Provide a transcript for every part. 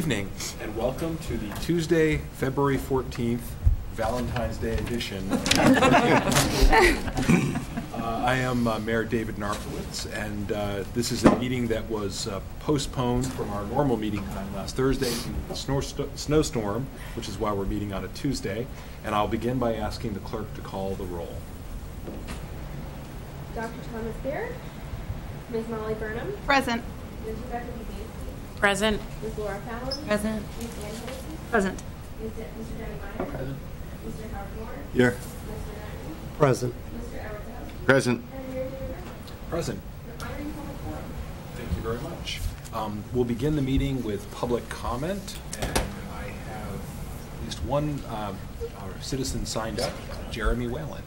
Good evening, and welcome to the Tuesday, February 14th, Valentine's Day edition. Uh, I am uh, Mayor David Narkewicz, and uh, this is a meeting that was uh, postponed from our normal meeting time last Thursday due to the snor- snowstorm, which is why we're meeting on a Tuesday. And I'll begin by asking the clerk to call the roll. Dr. Thomas Beard, Ms. Molly Burnham, Present. Ms. Rebecca Dubinsky, Present. Ms. Laura Fallon, Present. Ms. Ann Hennessy, Present. Ms. De- Mr. Downey Meyer, Present. Mr. Howard Moore, Here. Mr. Knighton, Present. Mr. Everett Present. and Mayor David Narkewicz. Present. Your Honor, you have a quorum. Thank you very much. Um, We'll begin the meeting with public comment, and I have at least one uh, our citizen signed up, Jeremy Whalen.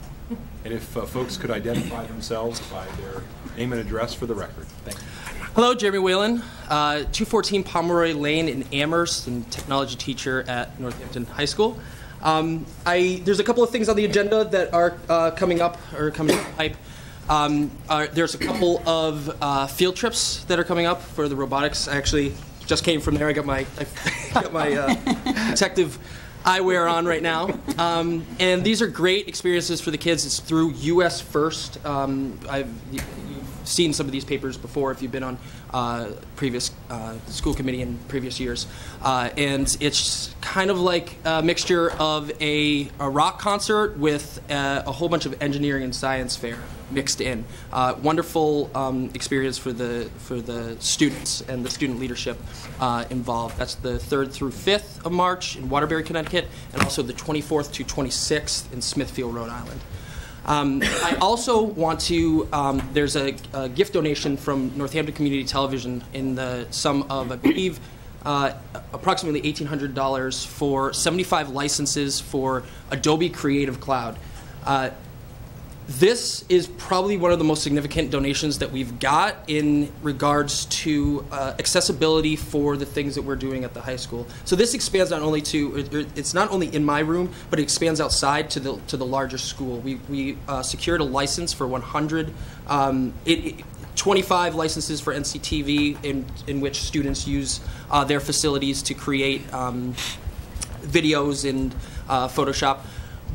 And if uh, folks could identify themselves by their name and address for the record. Thank you. Hello, Jeremy Whalen, uh, 214 Pomeroy Lane in Amherst, and technology teacher at Northampton High School. Um, I, there's a couple of things on the agenda that are uh, coming up or coming up pipe. Um, are, there's a couple of uh, field trips that are coming up for the robotics. I actually just came from there. I got my, I got my uh, detective eyewear on right now. Um, and these are great experiences for the kids. It's through US First. Um, I've, you, you've seen some of these papers before if you've been on uh, previous uh, school committee in previous years. Uh, and it's kind of like a mixture of a, a rock concert with uh, a whole bunch of engineering and science fair mixed in. Uh, wonderful um, experience for the for the students and the student leadership uh, involved. That's the third through fifth of March in Waterbury, Connecticut, and also the 24th to 26th in Smithfield, Rhode Island. Um, I also want to. Um, there's a, a gift donation from Northampton Community Television in the sum of, I believe, uh, approximately $1,800 for 75 licenses for Adobe Creative Cloud. Uh, this is probably one of the most significant donations that we've got in regards to uh, accessibility for the things that we're doing at the high school. So this expands not only to it- it- it's not only in my room, but it expands outside to the to the larger school. We we uh, secured a license for 100. Um, it, it- 25 licenses for NCTV in in which students use uh, their facilities to create um, videos and uh, Photoshop.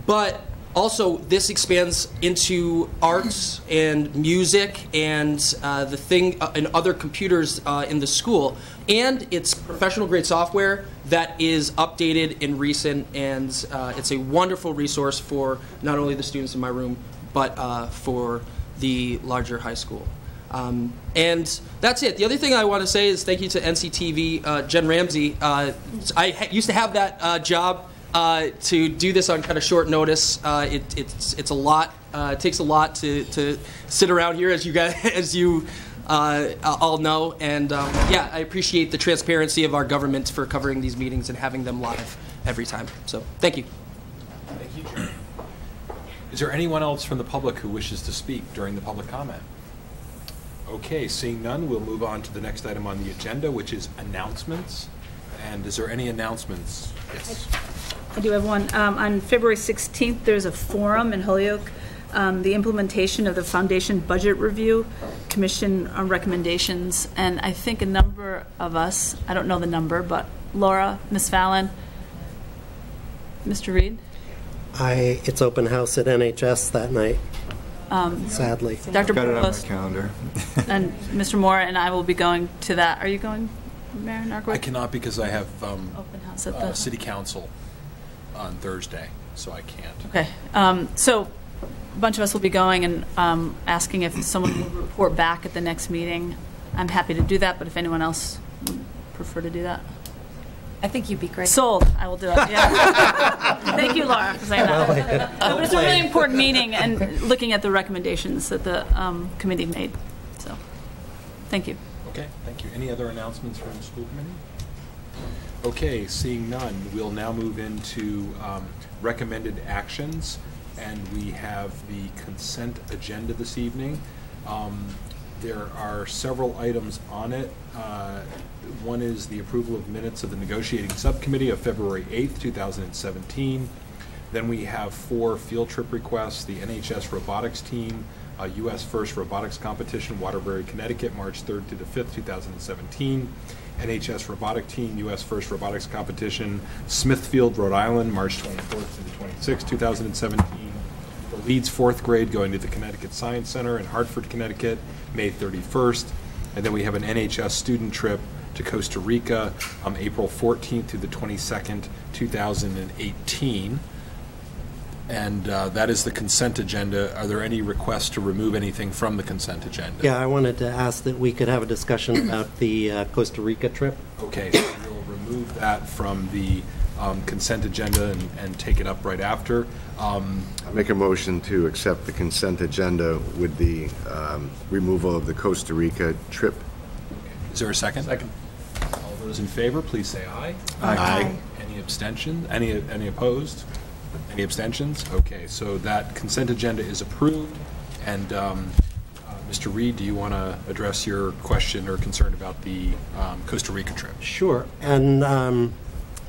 But also, this expands into arts and music and uh, the thing uh, and other computers uh, in the school. And it's professional grade software that is updated and recent, and uh, it's a wonderful resource for not only the students in my room, but uh, for the larger high school. Um, and that's it. The other thing I want to say is thank you to NCTV, uh, Jen Ramsey. Uh, I used to have that uh, job uh, to do this on kind of short notice. Uh, it, it's it's a lot. Uh, it takes a lot to, to sit around here, as you guys as you uh, all know. And um, yeah, I appreciate the transparency of our government for covering these meetings and having them live every time. So thank you. Thank you, Jeremy. Is there anyone else from the public who wishes to speak during the public comment? Okay, seeing none, we'll move on to the next item on the agenda, which is announcements. And is there any announcements? Yes. I do have one. Um, On February 16th, there's a forum in Holyoke, um, the implementation of the foundation budget review, commission on recommendations, and I think a number of us, I don't know the number, but Laura, Ms. Fallon, Mr. Reed, I, it's open house at NHS that night, sadly. Dr. Got it on my calendar. and Mr. Moore, and I will be going to that. Are you going, Mayor Narkewicz? I cannot because I have um, Open house at uh, the... city council on Thursday, so I can't. Okay, um, so a bunch of us will be going and um, asking if someone will report back at the next meeting. I'm happy to do that, but if anyone else would prefer to do that. I think you'd be great. Sold, I will do it, yeah. Thank you, Laura, for saying that. Uh, But it's a really important meeting and looking at the recommendations that the um, committee made, so, thank you. Okay, thank you. Any other announcements from the school committee? Okay, seeing none, we'll now move into um, recommended actions, and we have the consent agenda this evening. Um, There are several items on it. Uh, One is the approval of minutes of the negotiating subcommittee of February 8th, 2017. Then we have four field trip requests, the NHS robotics team, US First Robotics Competition, Waterbury, Connecticut, March 3rd to the 5th, 2017, NHS Robotic Team U.S. First Robotics Competition, Smithfield, Rhode Island, March 24th to the 26th, 2017. The Leeds fourth grade going to the Connecticut Science Center in Hartford, Connecticut, May 31st. And then we have an NHS student trip to Costa Rica, um, April 14th through the 22nd, 2018. And uh, that is the consent agenda. Are there any requests to remove anything from the consent agenda? Yeah, I wanted to ask that we could have a discussion about the uh, Costa Rica trip. Okay, so we'll remove that from the um, consent agenda and, and take it up right after. Um, I Make a motion to accept the consent agenda with the um, removal of the Costa Rica trip. Is there a second? Second. All those in favor, please say aye. Aye. Any abstention? Any, any opposed? Any abstentions? Okay, so that consent agenda is approved. And um, uh, Mr. Reed, do you want to address your question or concern about the um, Costa Rica trip? Sure, and um,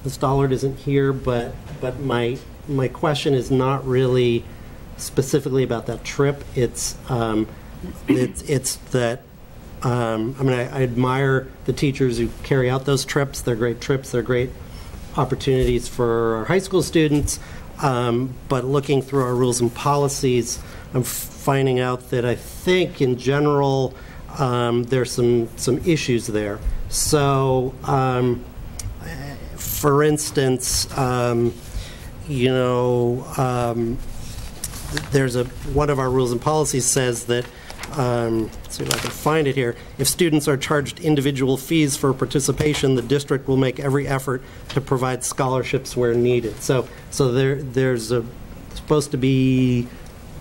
Ms. Dollard isn't here, but, but my, my question is not really specifically about that trip. It's, um, it's, it's that, um, I mean, I I admire the teachers who carry out those trips. They're great trips, they're great opportunities for our high school students. Um, But looking through our rules and policies, I'm finding out that I think in general, um, there's some, some issues there. So, um, for instance, um, you know, um, there's a, one of our rules and policies says that, um, see if I can find it here, if students are charged individual fees for participation, the district will make every effort to provide scholarships where needed. So, so there, there's a, supposed to be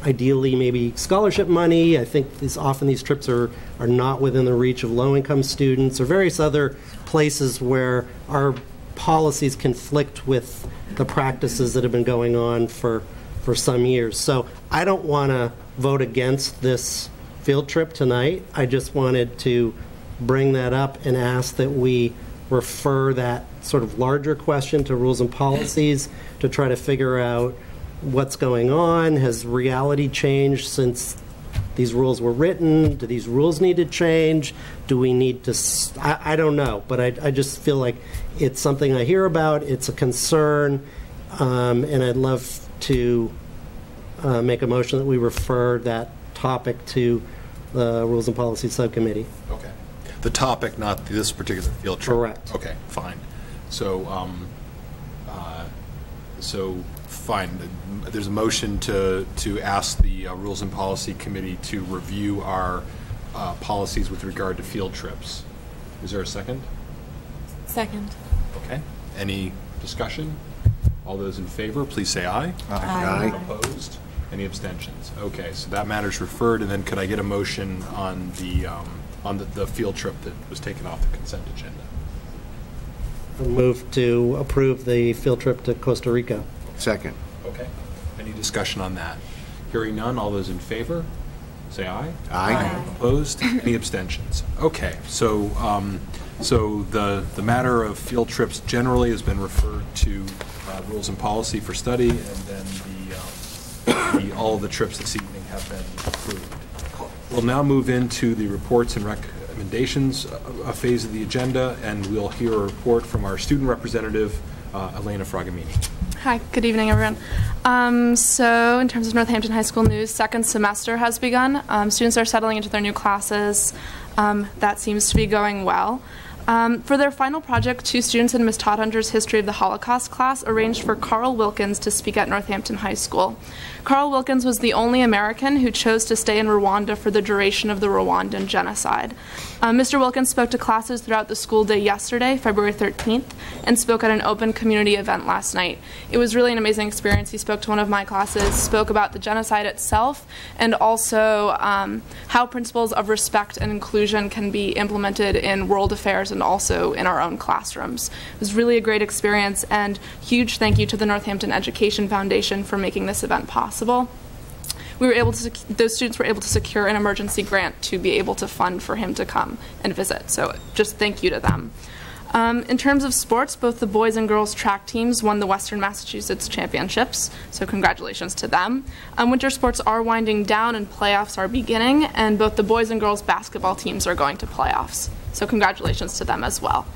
ideally maybe scholarship money. I think these, often these trips are, are not within the reach of low-income students or various other places where our policies conflict with the practices that have been going on for, for some years. So I don't want to vote against this field trip tonight. I just wanted to bring that up and ask that we refer that sort of larger question to rules and policies to try to figure out what's going on. Has reality changed since these rules were written? Do these rules need to change? Do we need to, I don't know, but I, I just feel like it's something I hear about, it's a concern, um, and I'd love to uh, make a motion that we refer that topic to the Rules and Policy Subcommittee. Okay. The topic, not this particular field trip? Correct. Okay, fine. So, um, uh, so, fine. There's a motion to, to ask the uh, Rules and Policy Committee to review our uh, policies with regard to field trips. Is there a second? Second. Okay. Any discussion? All those in favor, please say aye. Aye. Opposed? Any abstentions? Okay, so that matter's referred, and then could I get a motion on the, um, on the, the field trip that was taken off the consent agenda? Move to approve the field trip to Costa Rica. Second. Okay. Any discussion on that? Hearing none, all those in favor, say aye. Aye. Opposed? Any abstentions? Okay, so, um, so the, the matter of field trips generally has been referred to uh, Rules and Policy for study, and then the, the, all the trips this evening have been approved. We'll now move into the reports and recommendations uh, phase of the agenda, and we'll hear a report from our student representative, uh, Elena Fragamini. Hi, good evening, everyone. Um, so, in terms of Northampton High School news, second semester has begun. Um, students are settling into their new classes. Um, that seems to be going well. Um, for their final project, two students in Ms. Todd Hunter's History of the Holocaust class arranged for Carl Wilkins to speak at Northampton High School. Carl Wilkins was the only American who chose to stay in Rwanda for the duration of the Rwandan genocide. Uh, Mr. Wilkins spoke to classes throughout the school day yesterday, February 13th, and spoke at an open community event last night. It was really an amazing experience. He spoke to one of my classes, spoke about the genocide itself, and also um, how principles of respect and inclusion can be implemented in world affairs and also in our own classrooms. It was really a great experience, and huge thank you to the Northampton Education Foundation for making this event possible we were able to those students were able to secure an emergency grant to be able to fund for him to come and visit. So just thank you to them. Um, in terms of sports both the boys and girls track teams won the western massachusetts championships so congratulations to them. Um, winter sports are winding down and playoffs are beginning and both the boys and girls basketball teams are going to playoffs. So congratulations to them as well.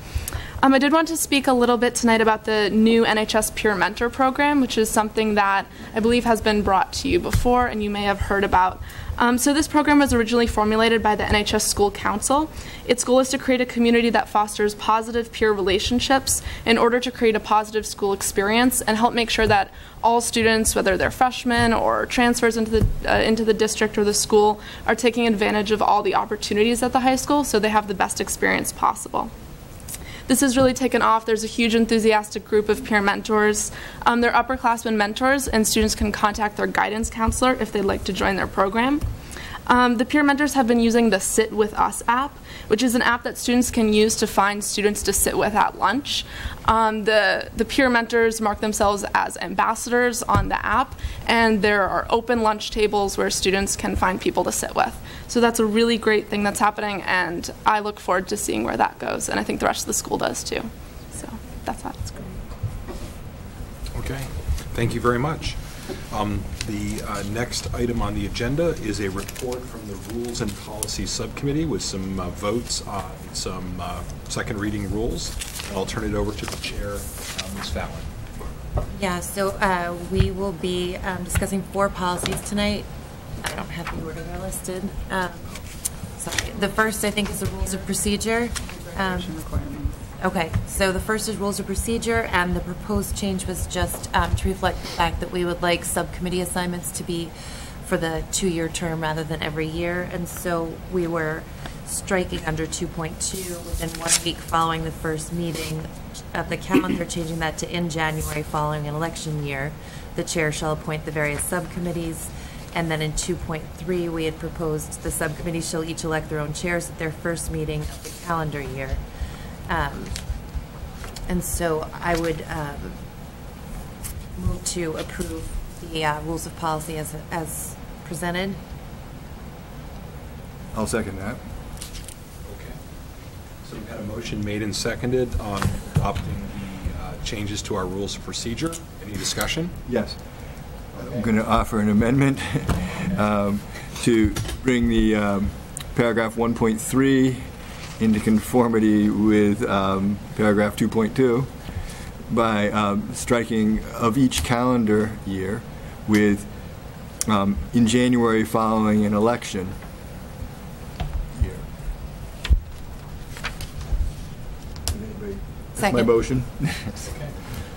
Um, I did want to speak a little bit tonight about the new NHS Peer Mentor Program, which is something that I believe has been brought to you before and you may have heard about. Um, so, this program was originally formulated by the NHS School Council. Its goal is to create a community that fosters positive peer relationships in order to create a positive school experience and help make sure that all students, whether they're freshmen or transfers into the uh, into the district or the school, are taking advantage of all the opportunities at the high school so they have the best experience possible. This has really taken off. There's a huge enthusiastic group of peer mentors. Um, they're upperclassmen mentors, and students can contact their guidance counselor if they'd like to join their program. Um, the peer mentors have been using the Sit With Us app, which is an app that students can use to find students to sit with at lunch. Um, the, the peer mentors mark themselves as ambassadors on the app, and there are open lunch tables where students can find people to sit with. So that's a really great thing that's happening, and I look forward to seeing where that goes, and I think the rest of the school does too. So that's that. Okay, thank you very much. Um, The uh, next item on the agenda is a report from the Rules and Policy Subcommittee with some uh, votes on some uh, second reading rules. And I'll turn it over to the chair, uh, Ms. Fallon. Yeah, so uh, we will be um, discussing four policies tonight. I don't have the order they're listed. Um, Sorry. The first, I think, is the rules of procedure. Um, Okay, so the first is rules of procedure, and the proposed change was just um, to reflect the fact that we would like subcommittee assignments to be for the two-year term rather than every year. And so we were striking under 2.2 within one week following the first meeting of the calendar, changing that to in January following an election year. The chair shall appoint the various subcommittees. And then in 2.3, we had proposed the subcommittees shall each elect their own chairs at their first meeting of the calendar year. Um, And so I would um, move to approve the uh, rules of policy as, as presented. I'll second that. Okay. So we've had a motion made and seconded on adopting the uh, changes to our rules of procedure. Any discussion? Yes. I'm going to offer an amendment um, to bring the um, paragraph 1.3 into conformity with um, paragraph 2.2 by um, striking of each calendar year with um, in January following an election year. That's my Second. motion.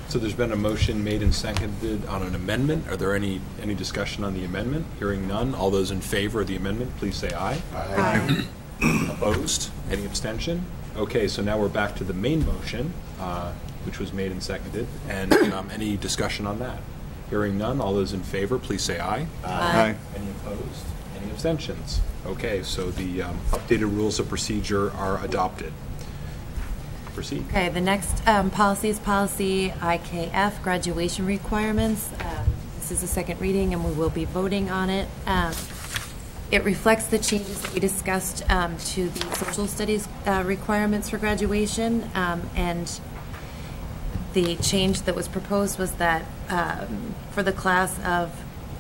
So there's been a motion made and seconded on an amendment. Are there any, any discussion on the amendment? Hearing none. All those in favor of the amendment, please say aye. Aye. Opposed? Any abstention? Okay, so now we're back to the main motion, uh, which was made and seconded. And um, any discussion on that? Hearing none. All those in favor, please say aye. Aye. Any opposed? Any abstentions? Okay, so the um, updated rules of procedure are adopted. Proceed. Okay, the next um, policy is policy IKF, graduation requirements. Um, This is the second reading, and we will be voting on it. It reflects the changes that we discussed um, to the social studies uh, requirements for graduation, um, and the change that was proposed was that um, for the class of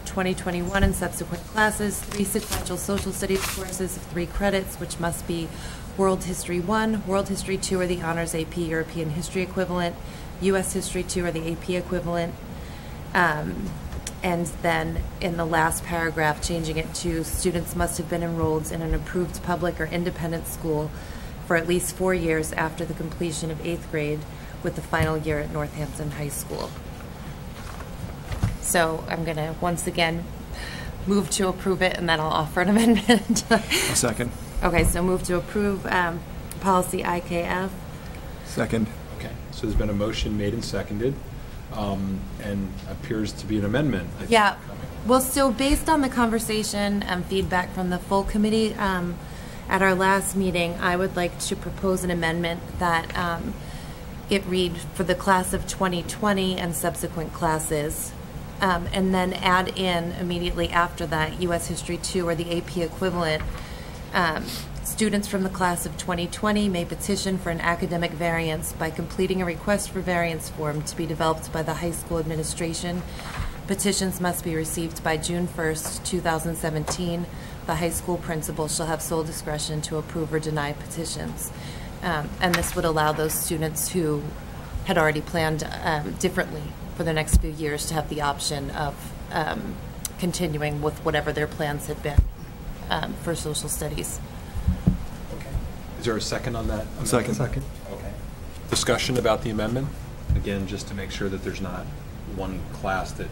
2021 and subsequent classes, three sequential social studies courses of three credits, which must be World History 1, World History 2 or the Honors AP European History equivalent, U.S. History 2 or the AP equivalent, um, and then in the last paragraph, changing it to students must have been enrolled in an approved public or independent school for at least four years after the completion of eighth grade with the final year at Northampton High School. So I'm going to once again move to approve it and then I'll offer an amendment. A second. Okay, so move to approve um, policy IKF. Second. Okay, so there's been a motion made and seconded, um, and appears to be an amendment. I Yeah. coming. Well, so based on the conversation and feedback from the full committee um, at our last meeting, I would like to propose an amendment that um, it read for the class of 2020 and subsequent classes, um, and then add in immediately after that U.S. History 2 or the AP equivalent. Students from the class of 2020 may petition for an academic variance by completing a request for variance form to be developed by the high school administration. Petitions must be received by June 1st, 2017, the high school principal shall have sole discretion to approve or deny petitions. Um, And this would allow those students who had already planned um, differently for the next few years to have the option of um, continuing with whatever their plans had been um, for social studies. Is there a second on that? amendment? Second. Second. Okay. Discussion about the amendment? Again, just to make sure that there's not one class that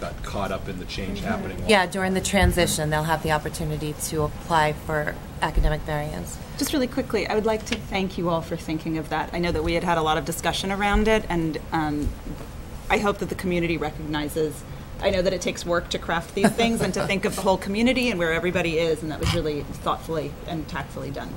got caught up in the change happening. while- Yeah, during the transition, they'll have the opportunity to apply for academic variance. Just really quickly, I would like to thank you all for thinking of that. I know that we had had a lot of discussion around it, and um, I hope that the community recognizes. I know that it takes work to craft these things and to think of the whole community and where everybody is, and that was really thoughtfully and tactfully done.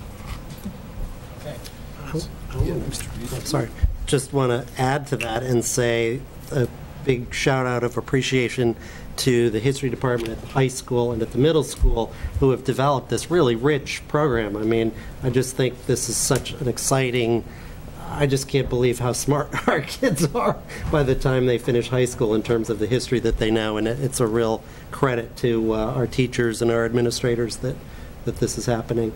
I'm sorry. Just want to add to that and say a big shout out of appreciation to the history department at the high school and at the middle school who have developed this really rich program. I mean, I just think this is such an exciting. I just can't believe how smart our kids are by the time they finish high school in terms of the history that they know, and it's a real credit to uh, our teachers and our administrators that that this is happening.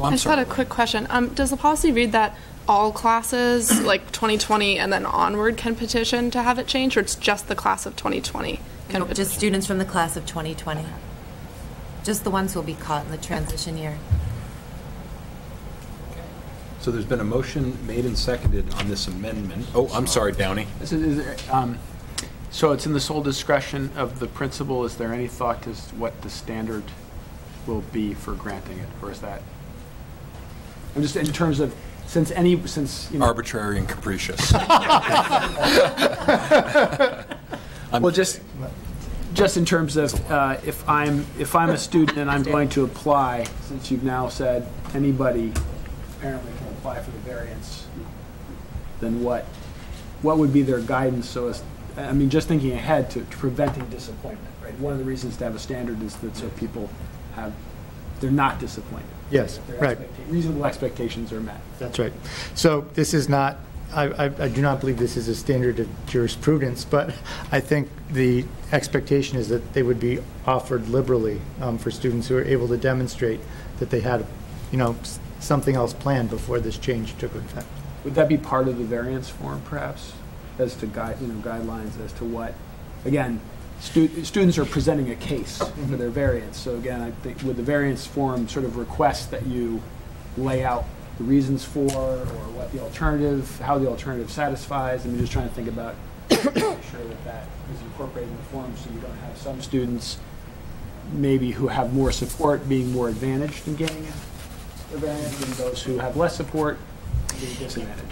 Oh, I I'm just had a quick question. Um, does the policy read that all classes, like 2020 and then onward, can petition to have it changed, or it's just the class of 2020? Can Nope, petition? Just students from the class of 2020. Just the ones who will be caught in the transition year. So there's been a motion made and seconded on this amendment. Oh, I'm sorry, Downey. Is it- is there, um, So it's in the sole discretion of the principal. Is there any thought as to what the standard will be for granting it, or is that? I'm just in terms of, since any, since, you know. Arbitrary and capricious. Well, just, just in terms of, uh, if I'm, if I'm a student and I'm going to apply, since you've now said anybody apparently can apply for the variance, then what, what would be their guidance so as, I mean, just thinking ahead to to preventing disappointment, right? One of the reasons to have a standard is that so people have, they're not disappointed. Yes, right. expecta- Reasonable expectations are met. That's right. So this is not, I, I, I do not believe this is a standard of jurisprudence, but I think the expectation is that they would be offered liberally um, for students who are able to demonstrate that they had, you know, something else planned before this change took effect. Would that be part of the variance form, perhaps, as to guide, you know, guidelines as to what, again, stu- students are presenting a case for their variance, so again, I think, would the variance form sort of request that you lay out the reasons for, or what the alternative, how the alternative satisfies? I'm just trying to think about, making sure that that is incorporated in the form, so you don't have some students maybe who have more support being more advantaged in getting a variance, and those who have less support.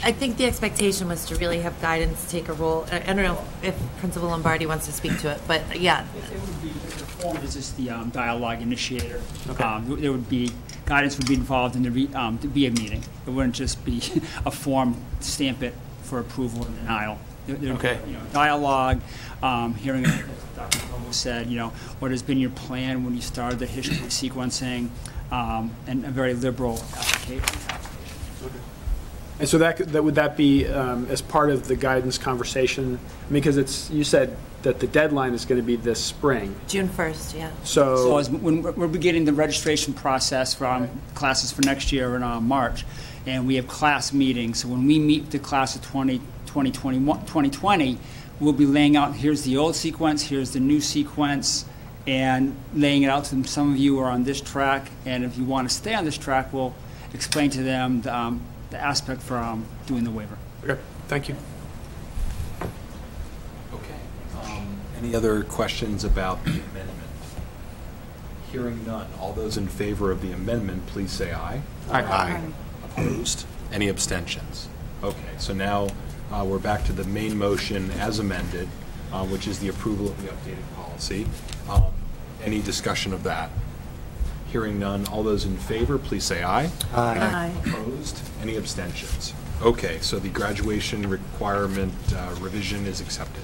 I think the expectation was to really have guidance take a role. I I don't know if Principal Lombardi wants to speak to it, but yeah, It would be, the form is just the um, dialogue initiator. Um, There would be, guidance would be involved in the, re- um, to be a meeting. It wouldn't just be a form, stamp it for approval or denial. There- there would be, Okay. you know, Dialogue, um, hearing, as Dr. Provost said, you know, what has been your plan when you started the history sequencing, um, and a very liberal application. And so that, that, would that be um, as part of the guidance conversation? Because it's, you said that the deadline is going to be this spring, June 1st, yeah. So so, as, when we're- we're beginning the registration process for um, classes for next year in uh, March, and we have class meetings. So when we meet the class of 20, 2021 2020, we'll be laying out, here's the old sequence, here's the new sequence, and laying it out to them. Some of you are on this track, and if you want to stay on this track, we'll explain to them the, um, the aspect for um, doing the waiver. okay, thank you. Okay. Um, Any other questions about the amendment? Hearing none. All those in favor of the amendment, please say aye. Aye. Opposed? Any abstentions? Okay, so now uh, we're back to the main motion as amended, uh, which is the approval of the updated policy. Um, Any discussion of that? Hearing none. All those in favor, please say aye. Aye. Opposed? Any abstentions? Okay, so the graduation requirement uh, revision is accepted.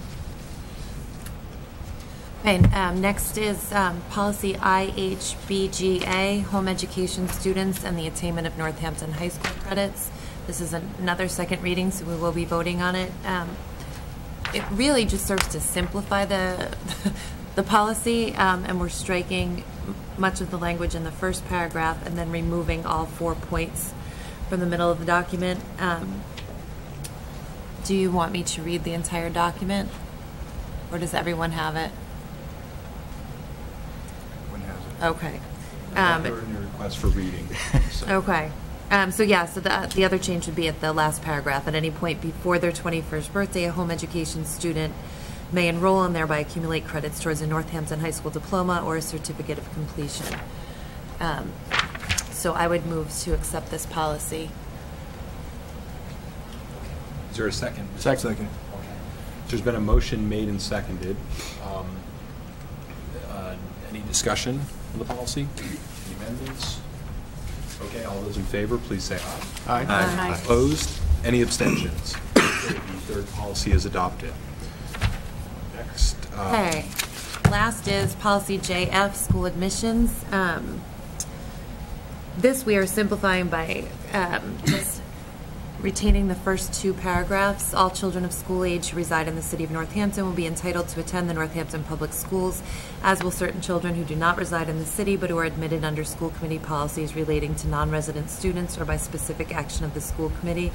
Okay, um, next is um, policy IHBGA, home education students and the attainment of Northampton High School credits. This is an- another second reading, so we will be voting on it. Um, It really just serves to simplify the, the policy, um, and we're striking m- much of the language in the first paragraph and then removing all four points from the middle of the document. Um, Do you want me to read the entire document? Or does everyone have it? One has it. Okay. Um, There any requests for reading. so- Okay. Um, so yeah, so the, the other change would be at the last paragraph. At any point before their 21st birthday, a home education student may enroll and thereby accumulate credits towards a Northampton High School diploma or a certificate of completion. Um, so I would move to accept this policy. Is there a second? Second. Okay. There's been a motion made and seconded. Um, uh, Any discussion on the policy? Any amendments? Okay, all those in favor, please say aye. Aye. Opposed? Any abstentions? Okay, The third policy is adopted. Okay. Last is policy JF, school admissions. Um, This we are simplifying by um, just retaining the first two paragraphs. All children of school age who reside in the city of Northampton will be entitled to attend the Northampton Public Schools, as will certain children who do not reside in the city but who are admitted under school committee policies relating to non-resident students or by specific action of the school committee.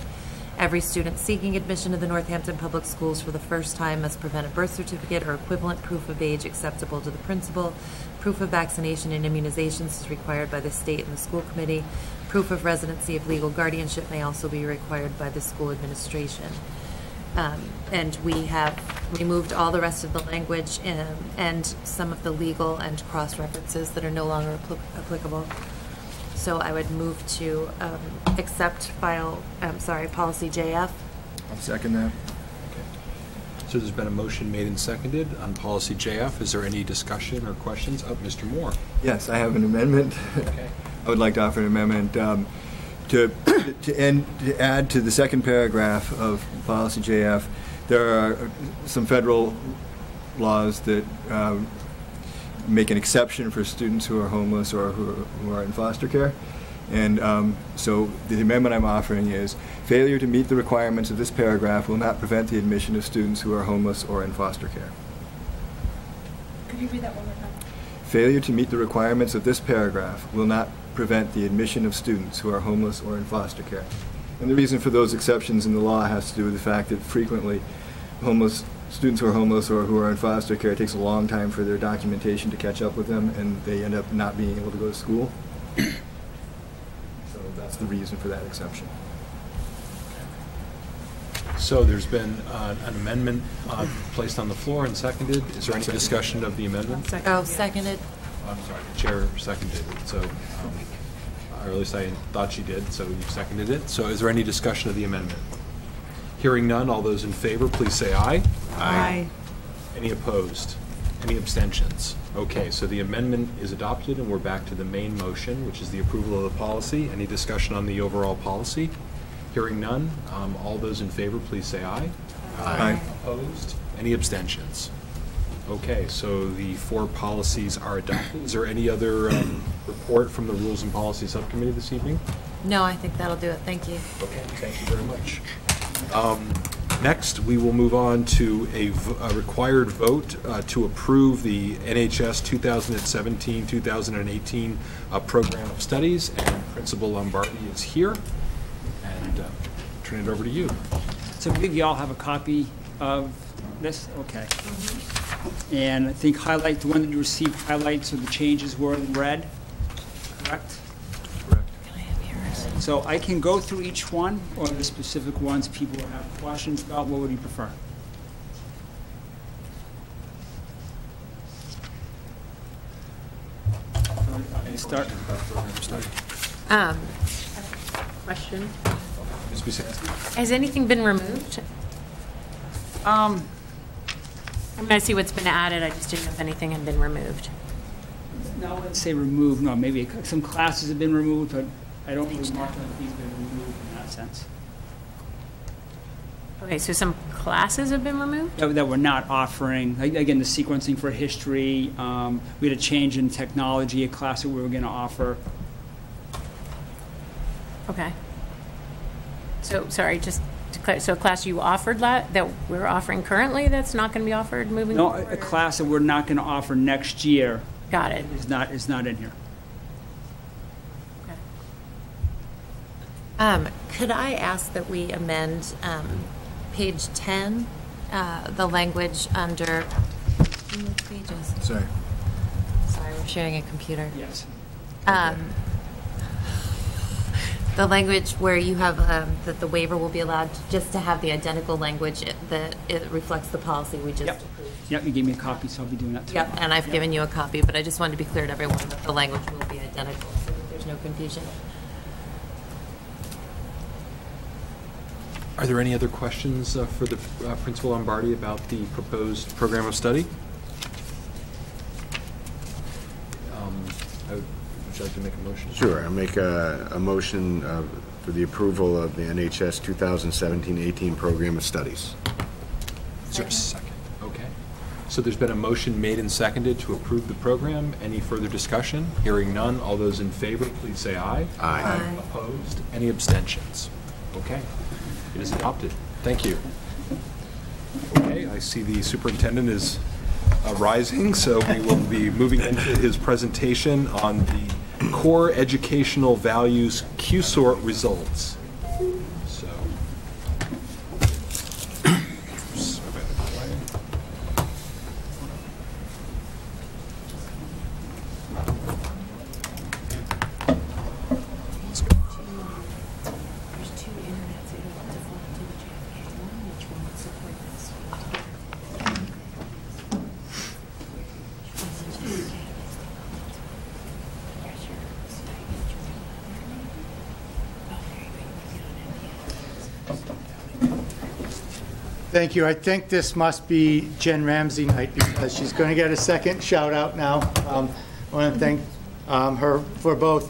Every student seeking admission to the Northampton Public Schools for the first time must present a birth certificate or equivalent proof of age acceptable to the principal. Proof of vaccination and immunizations is required by the state and the school committee. Proof of residency of legal guardianship may also be required by the school administration. Um, And we have removed all the rest of the language um, and some of the legal and cross-references that are no longer appli- applicable. So I would move to um, accept file, I'm sorry, policy JF. I'll second that. Okay. So there's been a motion made and seconded on policy JF. Is there any discussion or questions? Oh, Mr. Moore. Yes, I have an amendment. Okay. I would like to offer an amendment um, to, to end, to add to the second paragraph of policy JF, there are some federal laws that um, make an exception for students who are homeless or who are, who are in foster care. And um, so the amendment I'm offering is failure to meet the requirements of this paragraph will not prevent the admission of students who are homeless or in foster care. Could you read that one more time? Failure to meet the requirements of this paragraph will not prevent the admission of students who are homeless or in foster care. And the reason for those exceptions in the law has to do with the fact that frequently homeless students who are homeless or who are in foster care it takes a long time for their documentation to catch up with them and they end up not being able to go to school. so that's the reason for that exception. So there's been uh, an amendment uh, placed on the floor and seconded. Is there any discussion of the amendment? Oh, seconded. I'm sorry, the chair seconded it, so, um, or at least I thought she did, so you seconded it. So is there any discussion of the amendment? Hearing none, all those in favor, please say aye. Aye. Any opposed? Any abstentions? Okay, so the amendment is adopted, and we're back to the main motion, which is the approval of the policy. Any discussion on the overall policy? Hearing none, um, all those in favor, please say aye. Aye. Opposed? Any abstentions? Okay, so the four policies are adopted. Is there any other um, report from the Rules and Policy Subcommittee this evening? No, I think that'll do it. Thank you. Okay, thank you very much. Um, Next, we will move on to a required vote uh, to approve the NHS 2017-2018 uh, Program of Studies, and Principal Lombardi is here, and uh, turn it over to you. So I believe you all have a copy of this? Okay. And I think highlight, the one that you received highlights of the changes were in red? Correct. So I can go through each one, or the specific ones people have questions about, what would you prefer? Start, Um, Question? Has anything been removed? um, I'm going to see what's been added, I just didn't know if anything had been removed. no, I wouldn't say removed, no, maybe some classes have been removed, but I don't really mark them as been removed in that sense. Okay, so some classes have been removed? that that we're not offering. Like, Again, the sequencing for history, um, we had a change in technology, a class that we were going to offer. Okay. So, sorry, just to clar- So a class you offered la, that we're offering currently, that's not going to be offered moving No, forward? a a class that we're not going to offer next year Got it. is not, is not in here. Um, Could I ask that we amend um, page 10, uh, the language under, pages? Sorry. Sorry, we're sharing a computer. Yes. Um, The language where you have, um, that the waiver will be allowed, to- just to have the identical language it- that it reflects the policy we just Yep. approved. Yep, you gave me a copy, so I'll be doing that too. Yep, and I've given you a copy, but I just wanted to be clear to everyone that the language will be identical, so that there's no confusion. Are there any other questions uh, for the uh, Principal Lombardi about the proposed program of study? Um, I would would you like to make a motion? Sure, I make a, a motion uh, for the approval of the NHS 2017-18 Program of Studies. Is there a second? Okay. So there's been a motion made and seconded to approve the program. Any further discussion? Hearing none, all those in favor, please say aye. Aye. Aye. Opposed? Any abstentions? Okay. It is adopted. Thank you. Okay, I see the superintendent is uh, rising, so we will be moving into his presentation on the core educational values Q-sort results. So. Oops, I better play. Let's go. Thank you. I think this must be Jen Ramsey night because she's going to get a second shout out now. Um, I want to thank um, her for both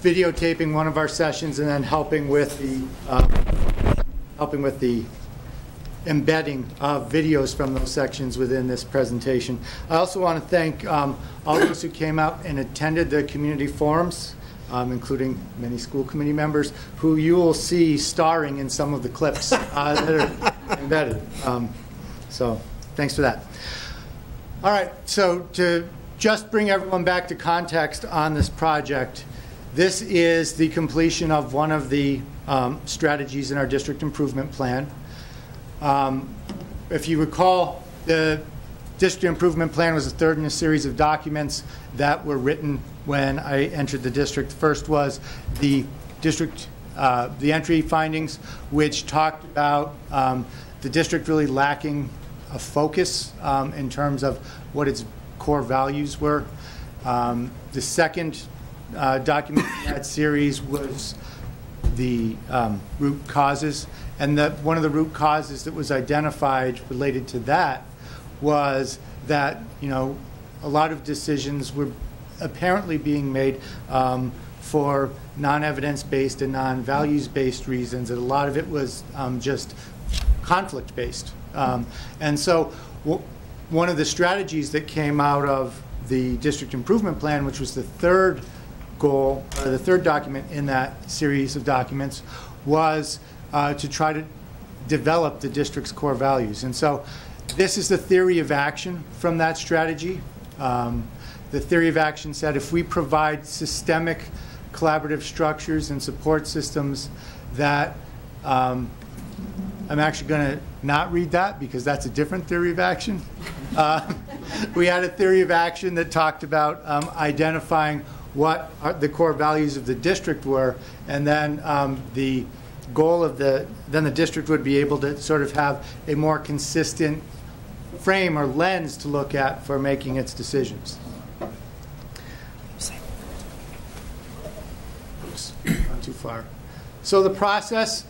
videotaping one of our sessions and then helping with the, um, helping with the embedding of videos from those sections within this presentation. I also want to thank um, all those who came out and attended the community forums, um, including many school committee members, who you will see starring in some of the clips uh, that are embedded. Um, So, thanks for that. All right, so to just bring everyone back to context on this project, this is the completion of one of the um, strategies in our district improvement plan. Um, If you recall, the district improvement plan was the third in a series of documents that were written when I entered the district. The First was the district, uh, the entry findings, which talked about um, the district really lacking a focus um, in terms of what its core values were. Um, The second uh, document in that series was the um, root causes. And that one of the root causes that was identified related to that was that, you know, a lot of decisions were apparently being made um, for non-evidence-based and non-values-based reasons, and a lot of it was um, just conflict-based. Um, And so one of the strategies that came out of the district improvement plan, which was the third goal, or the third document in that series of documents, was uh, to try to develop the district's core values. And so this is the theory of action from that strategy. Um, The theory of action said if we provide systemic collaborative structures and support systems that um, I'm actually going to not read that because that's a different theory of action. Uh, we had a theory of action that talked about um, identifying what the core values of the district were, and then um, the goal of the then the district would be able to sort of have a more consistent frame or lens to look at for making its decisions. Oops, not too far. So the process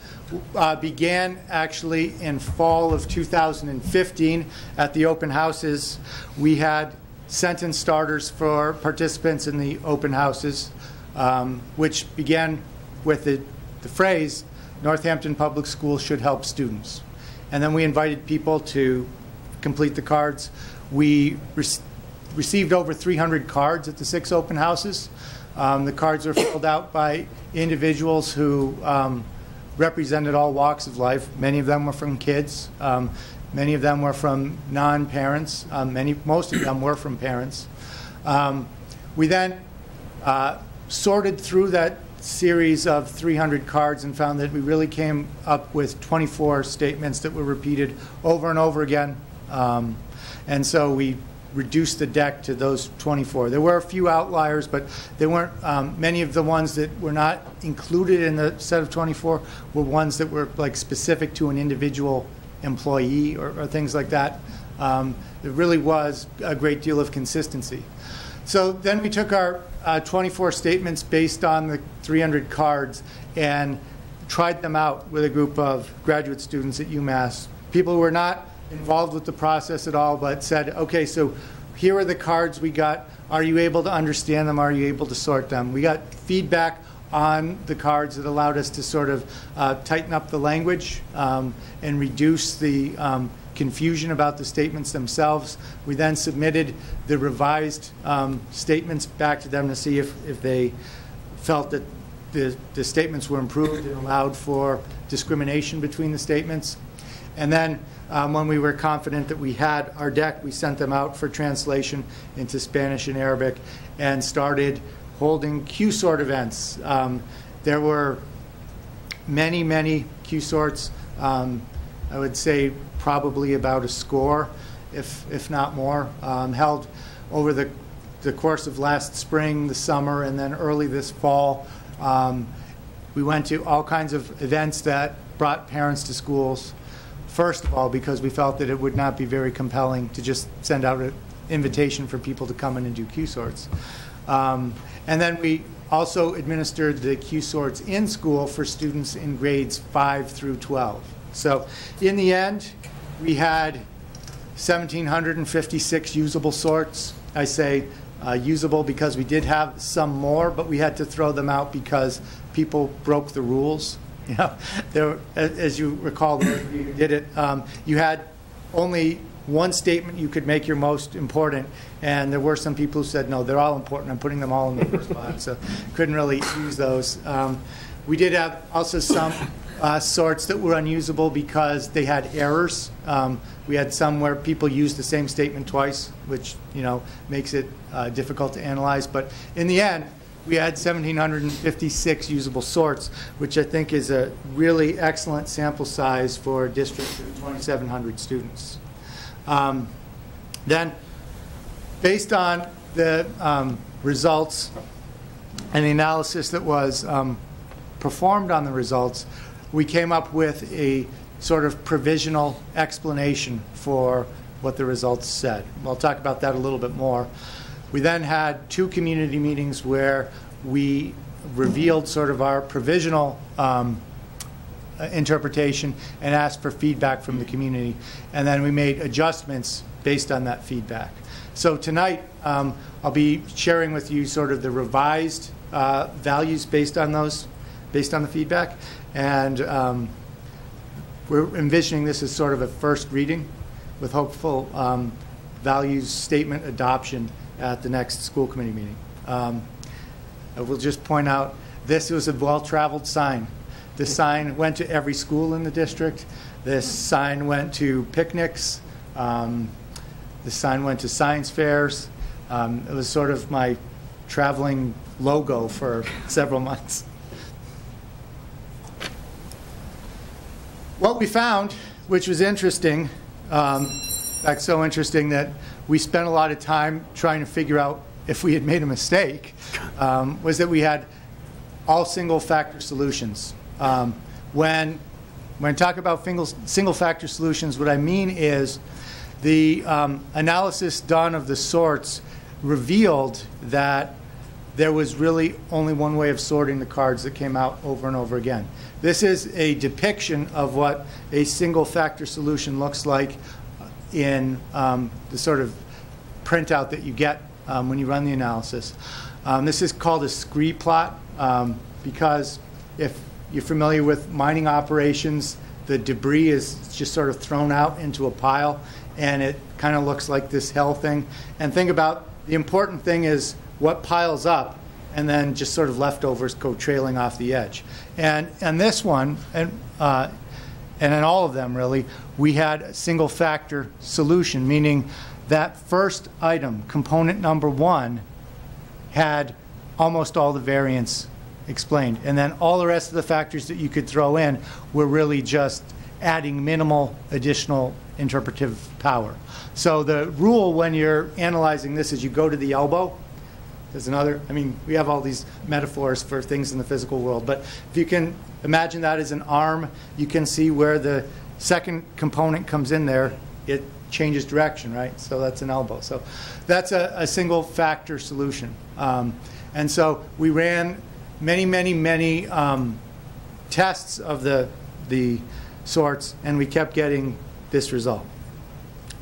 uh, began actually in fall of 2015 at the open houses. We had sentence starters for participants in the open houses, um, which began with the, the phrase, Northampton Public Schools should help students. And then we invited people to complete the cards. We rec- received over 300 cards at the six open houses. Um, the cards were filled out by individuals who um, represented all walks of life. Many of them were from kids. Um, many of them were from non-parents. Um, many, most of them were from parents. Um, we then uh, sorted through that series of 300 cards and found that we really came up with 24 statements that were repeated over and over again. Um, and so we reduced the deck to those 24. There were a few outliers, but there weren't um, many of the ones that were not included in the set of 24 were ones that were like specific to an individual employee or, or things like that. Um, there really was a great deal of consistency. So then we took our uh, 24 statements based on the 300 cards and tried them out with a group of graduate students at UMass. People who were not involved with the process at all, but said, okay, so here are the cards we got. Are you able to understand them? Are you able to sort them? We got feedback on the cards that allowed us to sort of uh, tighten up the language um, and reduce the um, confusion about the statements themselves. We then submitted the revised um, statements back to them to see if, if they felt that the, the statements were improved and allowed for discrimination between the statements. And then um, when we were confident that we had our deck, we sent them out for translation into Spanish and Arabic and started holding Q-sort events. Um, there were many, many Q-sorts. Um, I would say probably about a score, if, if not more, um, held over the, the course of last spring, the summer, and then early this fall. Um, we went to all kinds of events that brought parents to schools. First of all, because we felt that it would not be very compelling to just send out an invitation for people to come in and do Q sorts. Um, and then we also administered the Q sorts in school for students in grades 5 through 12. So in the end, we had 1,756 usable sorts. I say uh, usable because we did have some more, but we had to throw them out because people broke the rules. You know, there, as you recall, you did it. Um, you had only one statement you could make your most important, and there were some people who said, no, they're all important. I'm putting them all in the first box, so couldn't really use those. Um, we did have also some uh, sorts that were unusable because they had errors. Um, we had some where people used the same statement twice, which you know makes it uh, difficult to analyze. But in the end, we had 1,756 usable sorts, which I think is a really excellent sample size for a district of 2,700 students. Um, then, based on the um, results and the analysis that was um, performed on the results, we came up with a sort of provisional explanation for what the results said. We'll talk about that a little bit more. We then had two community meetings where we revealed sort of our provisional um, uh, interpretation and asked for feedback from the community. And then we made adjustments based on that feedback. So tonight, um, I'll be sharing with you sort of the revised uh, values based on those, based on the feedback. And um, we're envisioning this as sort of a first reading with hopeful um, values statement adoption at the next school committee meeting. Um, I will just point out this was a well-traveled sign. The sign went to every school in the district. This sign went to picnics. Um, the sign went to science fairs. Um, it was sort of my traveling logo for several months. What we found, which was interesting, um, in fact, so interesting that we spent a lot of time trying to figure out if we had made a mistake, um, was that we had all single factor solutions. Um, when, when I talk about single, single factor solutions, what I mean is the um, analysis done of the sorts revealed that there was really only one way of sorting the cards that came out over and over again. This is a depiction of what a single factor solution looks like in um, the sort of printout that you get um, when you run the analysis. Um, this is called a scree plot um, because if you're familiar with mining operations, the debris is just sort of thrown out into a pile and it kind of looks like this hell thing. And think about the important thing is what piles up and then just sort of leftovers go trailing off the edge. And, and this one, and, uh, and in all of them really, we had a single factor solution, meaning that first item, component number one, had almost all the variance explained. And then all the rest of the factors that you could throw in were really just adding minimal additional interpretive power. So the rule when you're analyzing this is you go to the elbow. There's another, I mean, we have all these metaphors for things in the physical world, but if you can imagine that as an arm, you can see where the second component comes in there, it changes direction, right? So that's an elbow. So that's a, a single factor solution. Um, and so we ran many, many, many um, tests of the, the sorts, and we kept getting this result,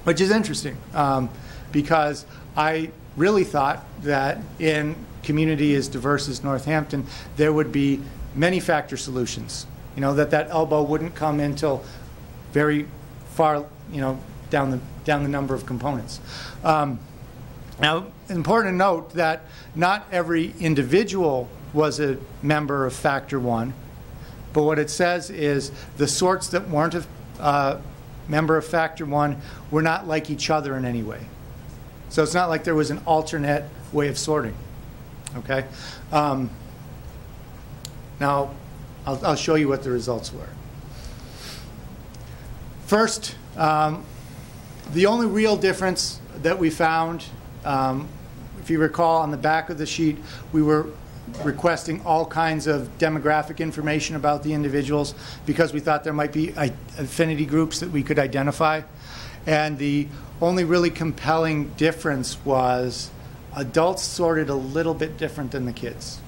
which is interesting um, because I really thought that in community as diverse as Northampton, there would be many factor solutions. You know, that that elbow wouldn't come until very far, you know, down the, down the number of components. Um, now, important to note that not every individual was a member of Factor 1, but what it says is the sorts that weren't a uh, member of Factor 1 were not like each other in any way. So it's not like there was an alternate way of sorting. Okay? Um, now, I'll, I'll, show you what the results were. First, um, the only real difference that we found, um, if you recall on the back of the sheet, we were requesting all kinds of demographic information about the individuals because we thought there might be affinity groups that we could identify. And the only really compelling difference was adults sorted a little bit different than the kids.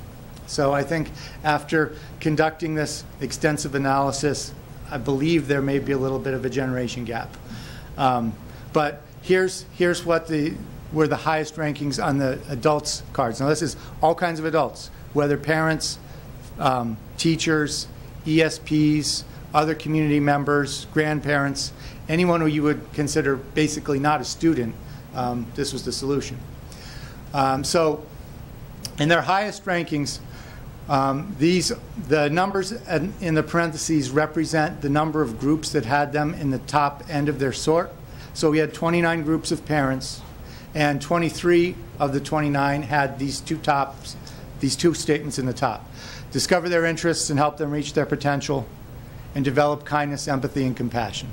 So I think after conducting this extensive analysis, I believe there may be a little bit of a generation gap. Um, but here's, here's what the, were the highest rankings on the adults cards. Now this is all kinds of adults, whether parents, um, teachers, ESPs, other community members, grandparents, anyone who you would consider basically not a student, um, this was the solution. Um, so in their highest rankings, um, these, the numbers in the parentheses represent the number of groups that had them in the top end of their sort. So we had 29 groups of parents, and 23 of the 29 had these two tops, these two statements in the top. Discover their interests and help them reach their potential, and develop kindness, empathy, and compassion.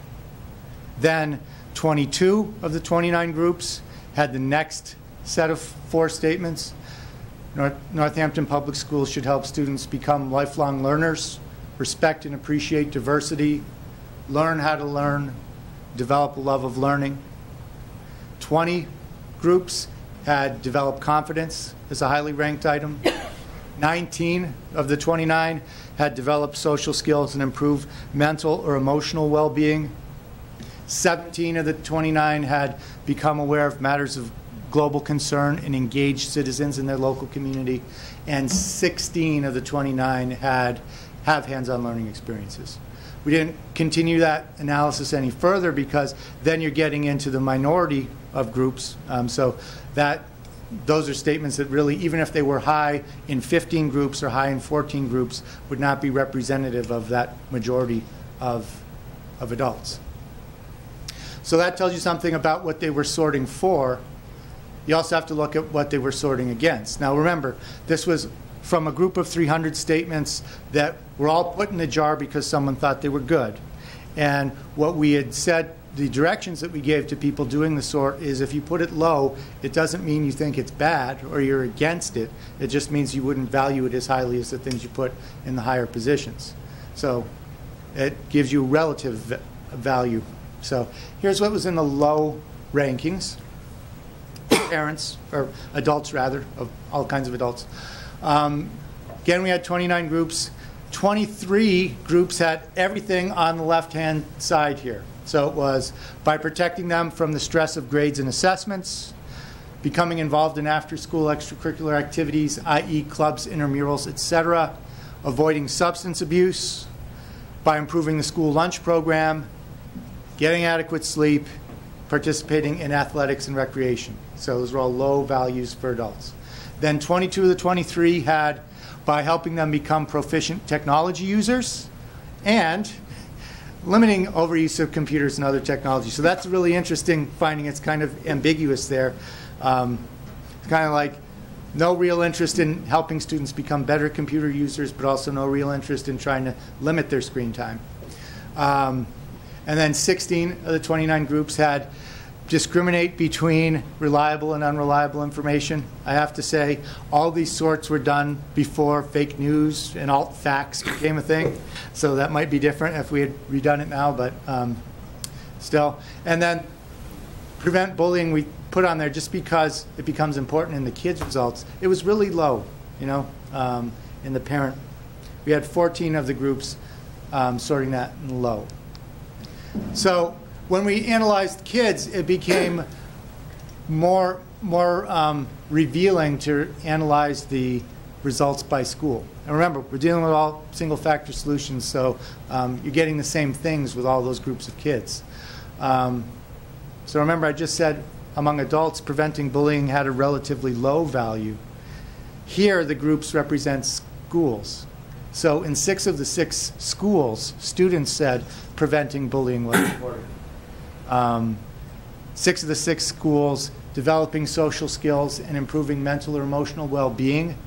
Then 22 of the 29 groups had the next set of four statements. North, Northampton Public Schools should help students become lifelong learners, respect and appreciate diversity, learn how to learn, develop a love of learning. 20 groups had developed confidence as a highly ranked item. 19 of the 29 had developed social skills and improved mental or emotional well being. 17 of the 29 had become aware of matters of global concern and engaged citizens in their local community. And 16 of the 29 had have hands-on learning experiences. We didn't continue that analysis any further because then you're getting into the minority of groups. Um, so that those are statements that really, even if they were high in 15 groups or high in 14 groups, would not be representative of that majority of, of adults. So that tells you something about what they were sorting for. You also have to look at what they were sorting against. Now remember, this was from a group of 300 statements that were all put in the jar because someone thought they were good. And what we had said, the directions that we gave to people doing the sort is if you put it low, it doesn't mean you think it's bad or you're against it. It just means you wouldn't value it as highly as the things you put in the higher positions. So it gives you relative value. So here's what was in the low rankings. Parents, or adults rather, of all kinds of adults. Um, again, we had 29 groups. 23 groups had everything on the left-hand side here. So it was by protecting them from the stress of grades and assessments, becoming involved in after-school extracurricular activities, i.e. clubs, intramurals, etc., avoiding substance abuse, by improving the school lunch program, getting adequate sleep, participating in athletics and recreation. So those are all low values for adults. Then 22 of the 23 had by helping them become proficient technology users and limiting overuse of computers and other technology. So that's a really interesting finding. It's kind of ambiguous there. Um, it's kind of like no real interest in helping students become better computer users, but also no real interest in trying to limit their screen time. Um, and then 16 of the 29 groups had discriminate between reliable and unreliable information. I have to say, all these sorts were done before fake news and alt facts became a thing. So that might be different if we had redone it now, but um, still. And then prevent bullying, we put on there just because it becomes important in the kids' results. It was really low, you know, um, in the parent. We had 14 of the groups um, sorting that low. So when we analyzed kids, it became more more um, revealing to analyze the results by school. And remember, we're dealing with all single factor solutions, so um, you're getting the same things with all those groups of kids. Um, so remember, I just said among adults, preventing bullying had a relatively low value. Here, the groups represent schools. So in six of the six schools, students said preventing bullying was important. Um, six of the six schools developing social skills and improving mental or emotional well-being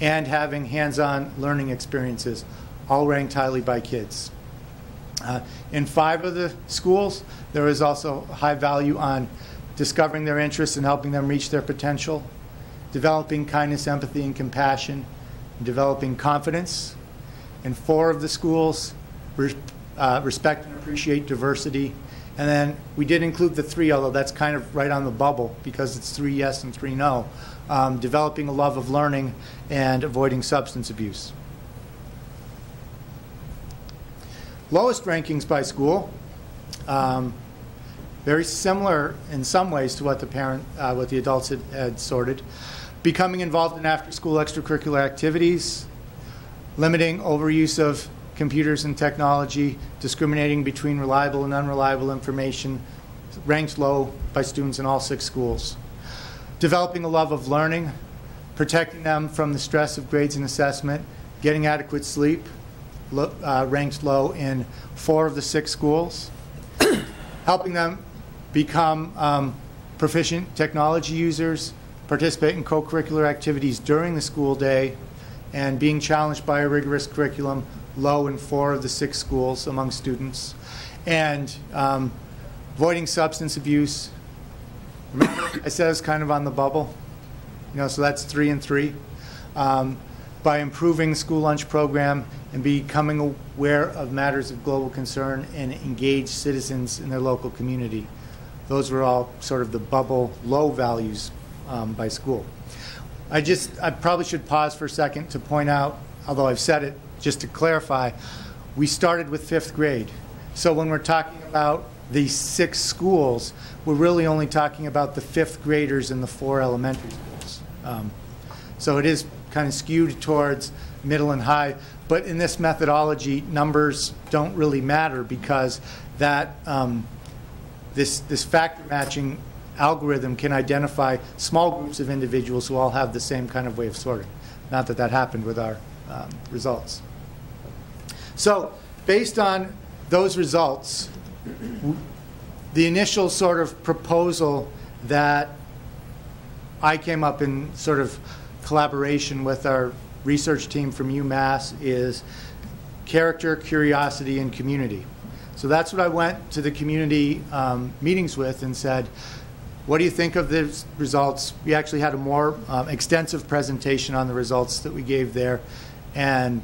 and having hands-on learning experiences, all ranked highly by kids. Uh, in five of the schools, there was also high value on discovering their interests and helping them reach their potential, developing kindness, empathy, and compassion, developing confidence. In four of the schools, uh, respect and appreciate diversity. And then we did include the three, although that's kind of right on the bubble because it's three yes and three no. Um, developing a love of learning and avoiding substance abuse. Lowest rankings by school. Um, very similar in some ways to what the parent, uh, what the adults had, had sorted. Becoming involved in after-school extracurricular activities, limiting overuse of computers and technology, discriminating between reliable and unreliable information, ranked low by students in all six schools. Developing a love of learning, protecting them from the stress of grades and assessment, getting adequate sleep, lo- uh, ranked low in four of the six schools. Helping them become um, proficient technology users, participate in co-curricular activities during the school day, and being challenged by a rigorous curriculum, low in four of the six schools among students, and um, avoiding substance abuse. I said it's kind of on the bubble, you know, so that's three and three. Um, by improving school lunch program and becoming aware of matters of global concern and engage citizens in their local community. Those were all sort of the bubble low values um, by school. I just, I probably should pause for a second to point out, although I've said it, just to clarify, we started with fifth grade. So when we're talking about these six schools, we're really only talking about the fifth graders in the four elementary schools. Um, so it is kind of skewed towards middle and high. But in this methodology, numbers don't really matter because that um, this, this factor matching algorithm can identify small groups of individuals who all have the same kind of way of sorting. Not that that happened with our um, results. So, based on those results, the initial sort of proposal that I came up in sort of collaboration with our research team from UMass is character, curiosity, and community. So that's what I went to the community um, meetings with and said, what do you think of the results? We actually had a more um, extensive presentation on the results that we gave there and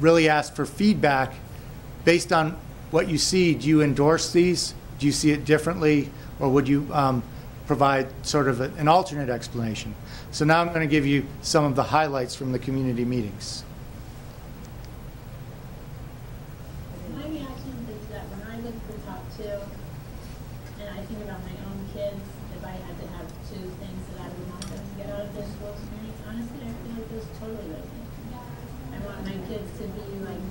really asked for feedback based on what you see. Do you endorse these? Do you see it differently? Or would you um, provide sort of a, an alternate explanation? So now I'm going to give you some of the highlights from the community meetings. My reaction is that when I look at the top two, and I think about my own kids, if I had to have two things that I would want them to get out of their school experience, honestly, I feel like those totally resonate. I want my kids to be like,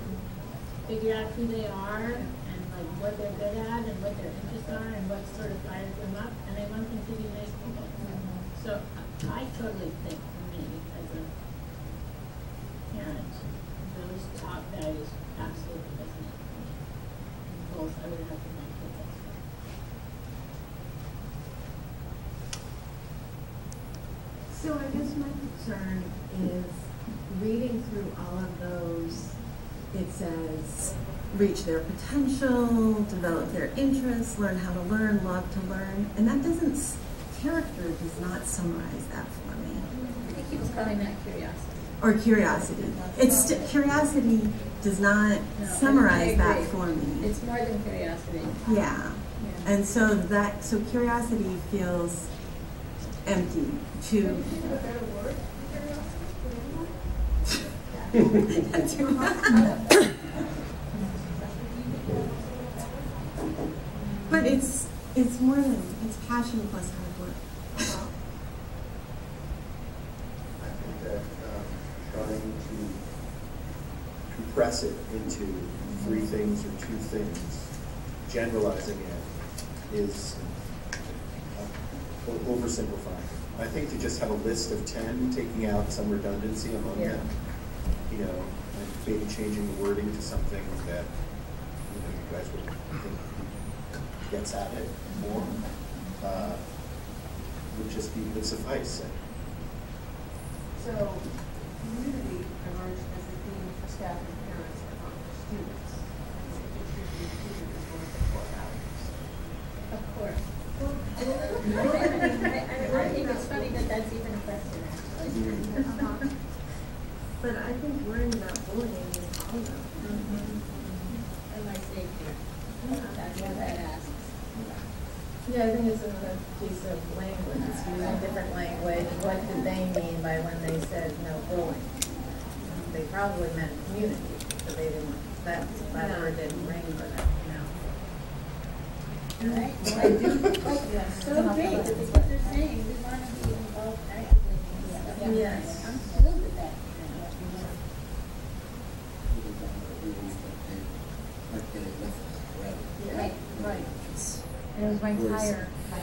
figure out who they are and like what they're good at and what their interests are and what sort of fires them up, and I want them to be nice people. So I totally think for me reading through all of those, it says, reach their potential, develop their interests, learn how to learn, love to learn, and that doesn't, character does not summarize that for me. I think he was calling that curiosity. Or curiosity. It's, st- curiosity does not No, summarize that for me. It's more than curiosity. Yeah. And so that, so curiosity feels empty to. But it's, it's more than, it's passion plus hard work. I think that um, trying to compress it into three things or two things, generalizing it, is uh, oversimplifying. I think to just have a list of 10, taking out some redundancy among Yeah. them, you know, and maybe changing the wording to something that, you know, you guys would think gets at it more, uh, would just be, would suffice. So, community emerged as a theme for staff and parents among students. It should be included as one of the core values. Of course. I, I think it's funny that that's even a question, actually. But I think worrying about bullying is all of them. And my safety. That's what that asks. Yeah, I think it's another piece of language, it's using different language, what did they mean by when they said no bullying? They probably meant community, but they didn't, that, that word didn't ring for them, you know? Right? I do, so great, that the kids are saying, we want to be involved actively. Yes. I'm thrilled with that. Right, right. And it was ranked Whereas- higher by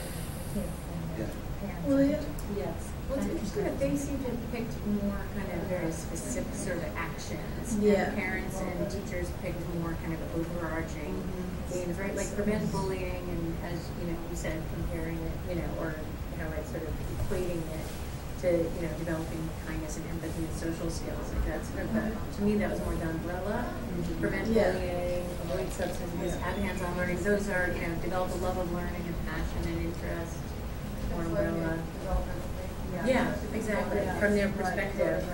kids than parents. Well, yeah. Yes. Well, it's interesting that they seem to have picked more kind of very specific sort of actions. Yeah. And parents and teachers picked more kind of overarching mm-hmm. themes, right? Like prevent bullying and as, you know, you said, comparing it, you know, or, you know, right, sort of equating it to, you know, developing kindness and empathy and social skills. Like that's sort of the, to me, that was more the umbrella. Prevent Yeah. bullying, avoid substance abuse, have hands-on learning. Those are, you know, develop a love of learning and passion and interest. More umbrella. Yeah, exactly, from their perspective.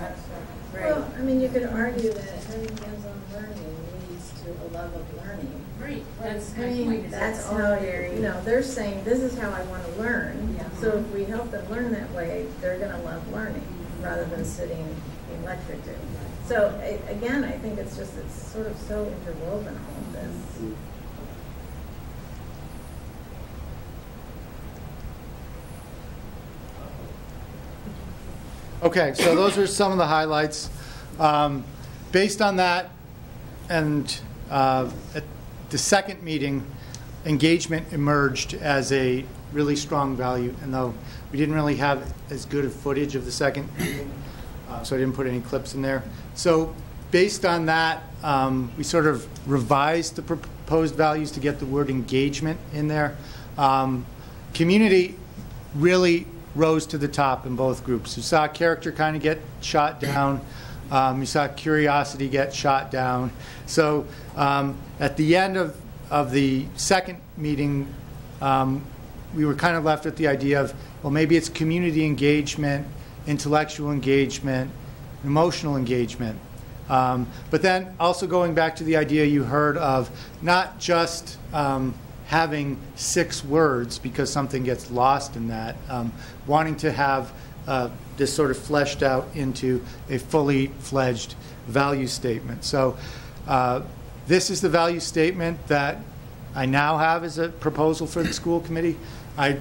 Right. Well, I mean, you could argue that having hands-on learning leads to a love of learning. Right, that's I my mean, point, is that's that's how, you very. you know, they're saying, this is how I want to learn. Yeah. So if we help them learn that way, they're going to love learning, rather than sitting being lectured to. So, a- again, I think it's just, it's sort of so interwoven, all of this. Okay, so those are some of the highlights. Um, Based on that, and uh, at the second meeting, engagement emerged as a really strong value, and though we didn't really have as good a footage of the second meeting, uh, so I didn't put any clips in there. So based on that, um, we sort of revised the proposed values to get the word engagement in there. Um, Community really rose to the top in both groups. You saw character kind of get shot down. Um, you saw curiosity get shot down. So um, at the end of, of the second meeting, um, we were kind of left with the idea of, well, maybe it's community engagement, intellectual engagement, emotional engagement. Um, but then also going back to the idea you heard of not just um, having six words because something gets lost in that, um, wanting to have uh, this sort of fleshed out into a fully fledged value statement. So uh, this is the value statement that I now have as a proposal for the school committee. I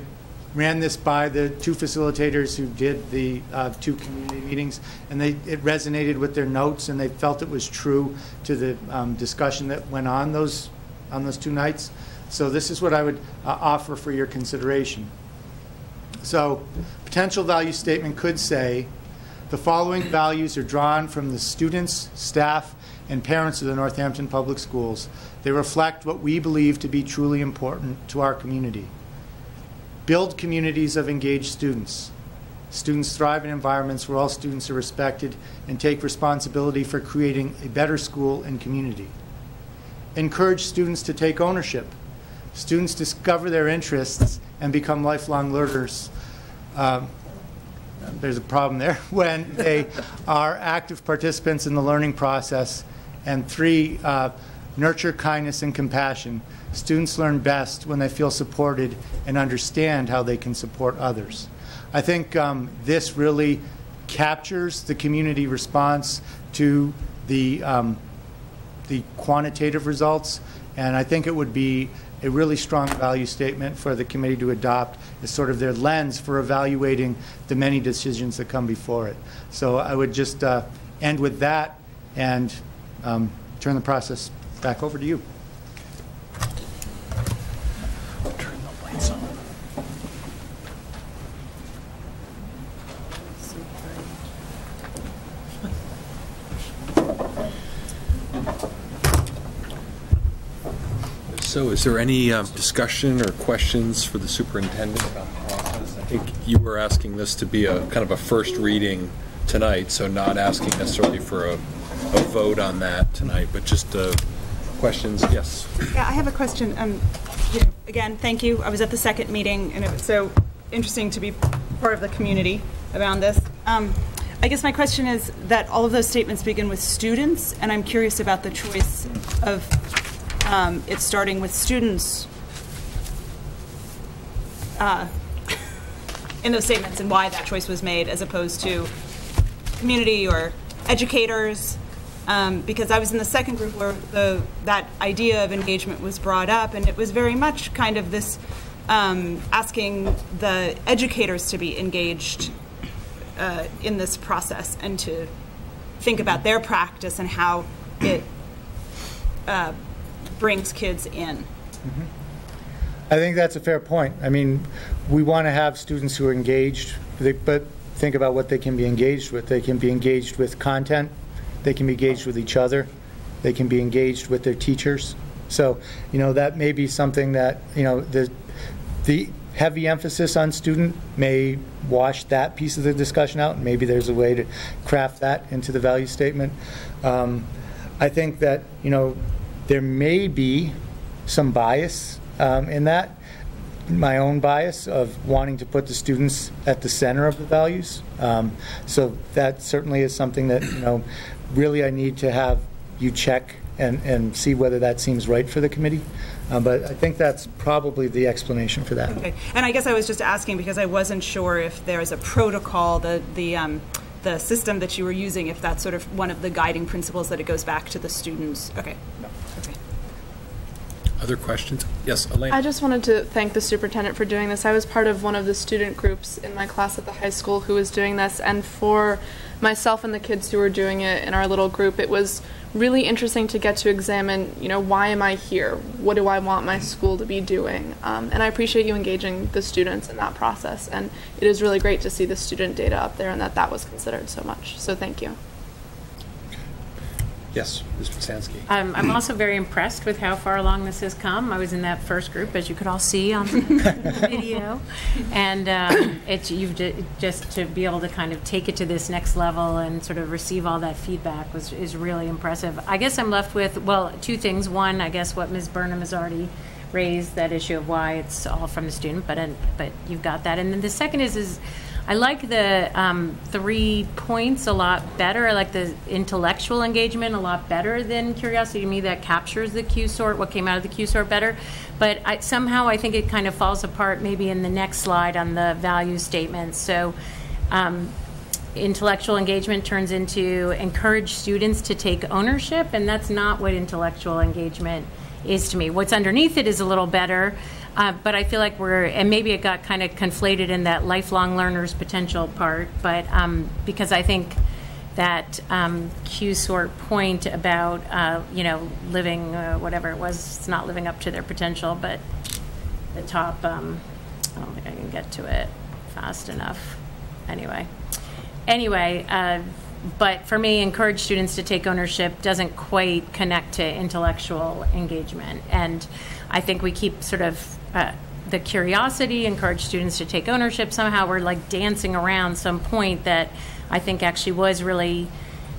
ran this by the two facilitators who did the uh, two community meetings, and they, it resonated with their notes, and they felt it was true to the um, discussion that went on those, on those two nights. So this is what I would uh, offer for your consideration. So, potential value statement could say, the following values are drawn from the students, staff, and parents of the Northampton Public Schools. They reflect what we believe to be truly important to our community. Build communities of engaged students. Students thrive in environments where all students are respected and take responsibility for creating a better school and community. Encourage students to take ownership. Students discover their interests and become lifelong learners. Um, there's a problem there when they are active participants in the learning process. And three, uh, nurture kindness and compassion. Students learn best when they feel supported and understand how they can support others. I think um, this really captures the community response to the um, the quantitative results, and I think it would be a really strong value statement for the committee to adopt as sort of their lens for evaluating the many decisions that come before it. So I would just uh, end with that and um, turn the process back over to you. So is there any uh, discussion or questions for the superintendent about the process? I think you were asking this to be a kind of a first reading tonight, so not asking necessarily for a, a vote on that tonight, but just uh, questions, yes. Yeah, I have a question. Um, you know, again, thank you. I was at the second meeting, and it was so interesting to be part of the community around this. Um, I guess my question is that all of those statements begin with students, and I'm curious about the choice of um, it starting with students uh, in those statements and why that choice was made as opposed to community or educators. Um, because I was in the second group where the, that idea of engagement was brought up, and it was very much kind of this um, asking the educators to be engaged uh, in this process and to think about their practice and how it uh, brings kids in. I think that's a fair point. I mean, we want to have students who are engaged, but think about what they can be engaged with. They can be engaged with content, they can be engaged with each other, they can be engaged with their teachers. So, you know, that may be something that, you know, the, the heavy emphasis on student may wash that piece of the discussion out. Maybe there's a way to craft that into the value statement. Um, I think that, you know, there may be some bias um, in that, my own bias of wanting to put the students at the center of the values. Um, so that certainly is something that, you know, really I need to have you check and, and see whether that seems right for the committee. Uh, but I think that's probably the explanation for that. Okay, and I guess I was just asking because I wasn't sure if there's a protocol, the, the, um, the system that you were using, if that's sort of one of the guiding principles that it goes back to the students. Okay. Okay. Other questions? Yes, Elaine? I just wanted to thank the superintendent for doing this. I was part of one of the student groups in my class at the high school who was doing this, and for myself and the kids who were doing it in our little group, it was really interesting to get to examine, you know, why am I here? What do I want my school to be doing? Um, and I appreciate you engaging the students in that process. And it is really great to see the student data up there and that that was considered so much. So thank you. Yes, Ms. Pasansky. Um, I'm also very impressed with how far along this has come. I was in that first group, as you could all see on the video, and um, it's you've ju- just to be able to kind of take it to this next level and sort of receive all that feedback was is really impressive. I guess I'm left with well, two things. One, I guess what Ms. Burnham has already raised that issue of why it's all from the student, but but you've got that, and then the second is is. I like the um, three points a lot better. I like the intellectual engagement a lot better than curiosity. To me, that captures the Q sort, what came out of the Q sort better. But I, somehow I think it kind of falls apart maybe in the next slide on the value statements. So um, intellectual engagement turns into encourage students to take ownership, and that's not what intellectual engagement is to me. What's underneath it is a little better. Uh, but I feel like we're, and maybe it got kind of conflated in that lifelong learners potential part, but um, because I think that um, Q sort point about, uh, you know, living, uh, whatever it was, it's not living up to their potential, but the top, um, I don't think I can get to it fast enough. Anyway. Anyway, uh, but for me, encourage students to take ownership doesn't quite connect to intellectual engagement. And I think we keep sort of uh, the curiosity, encourage students to take ownership. Somehow we're like dancing around some point that I think actually was really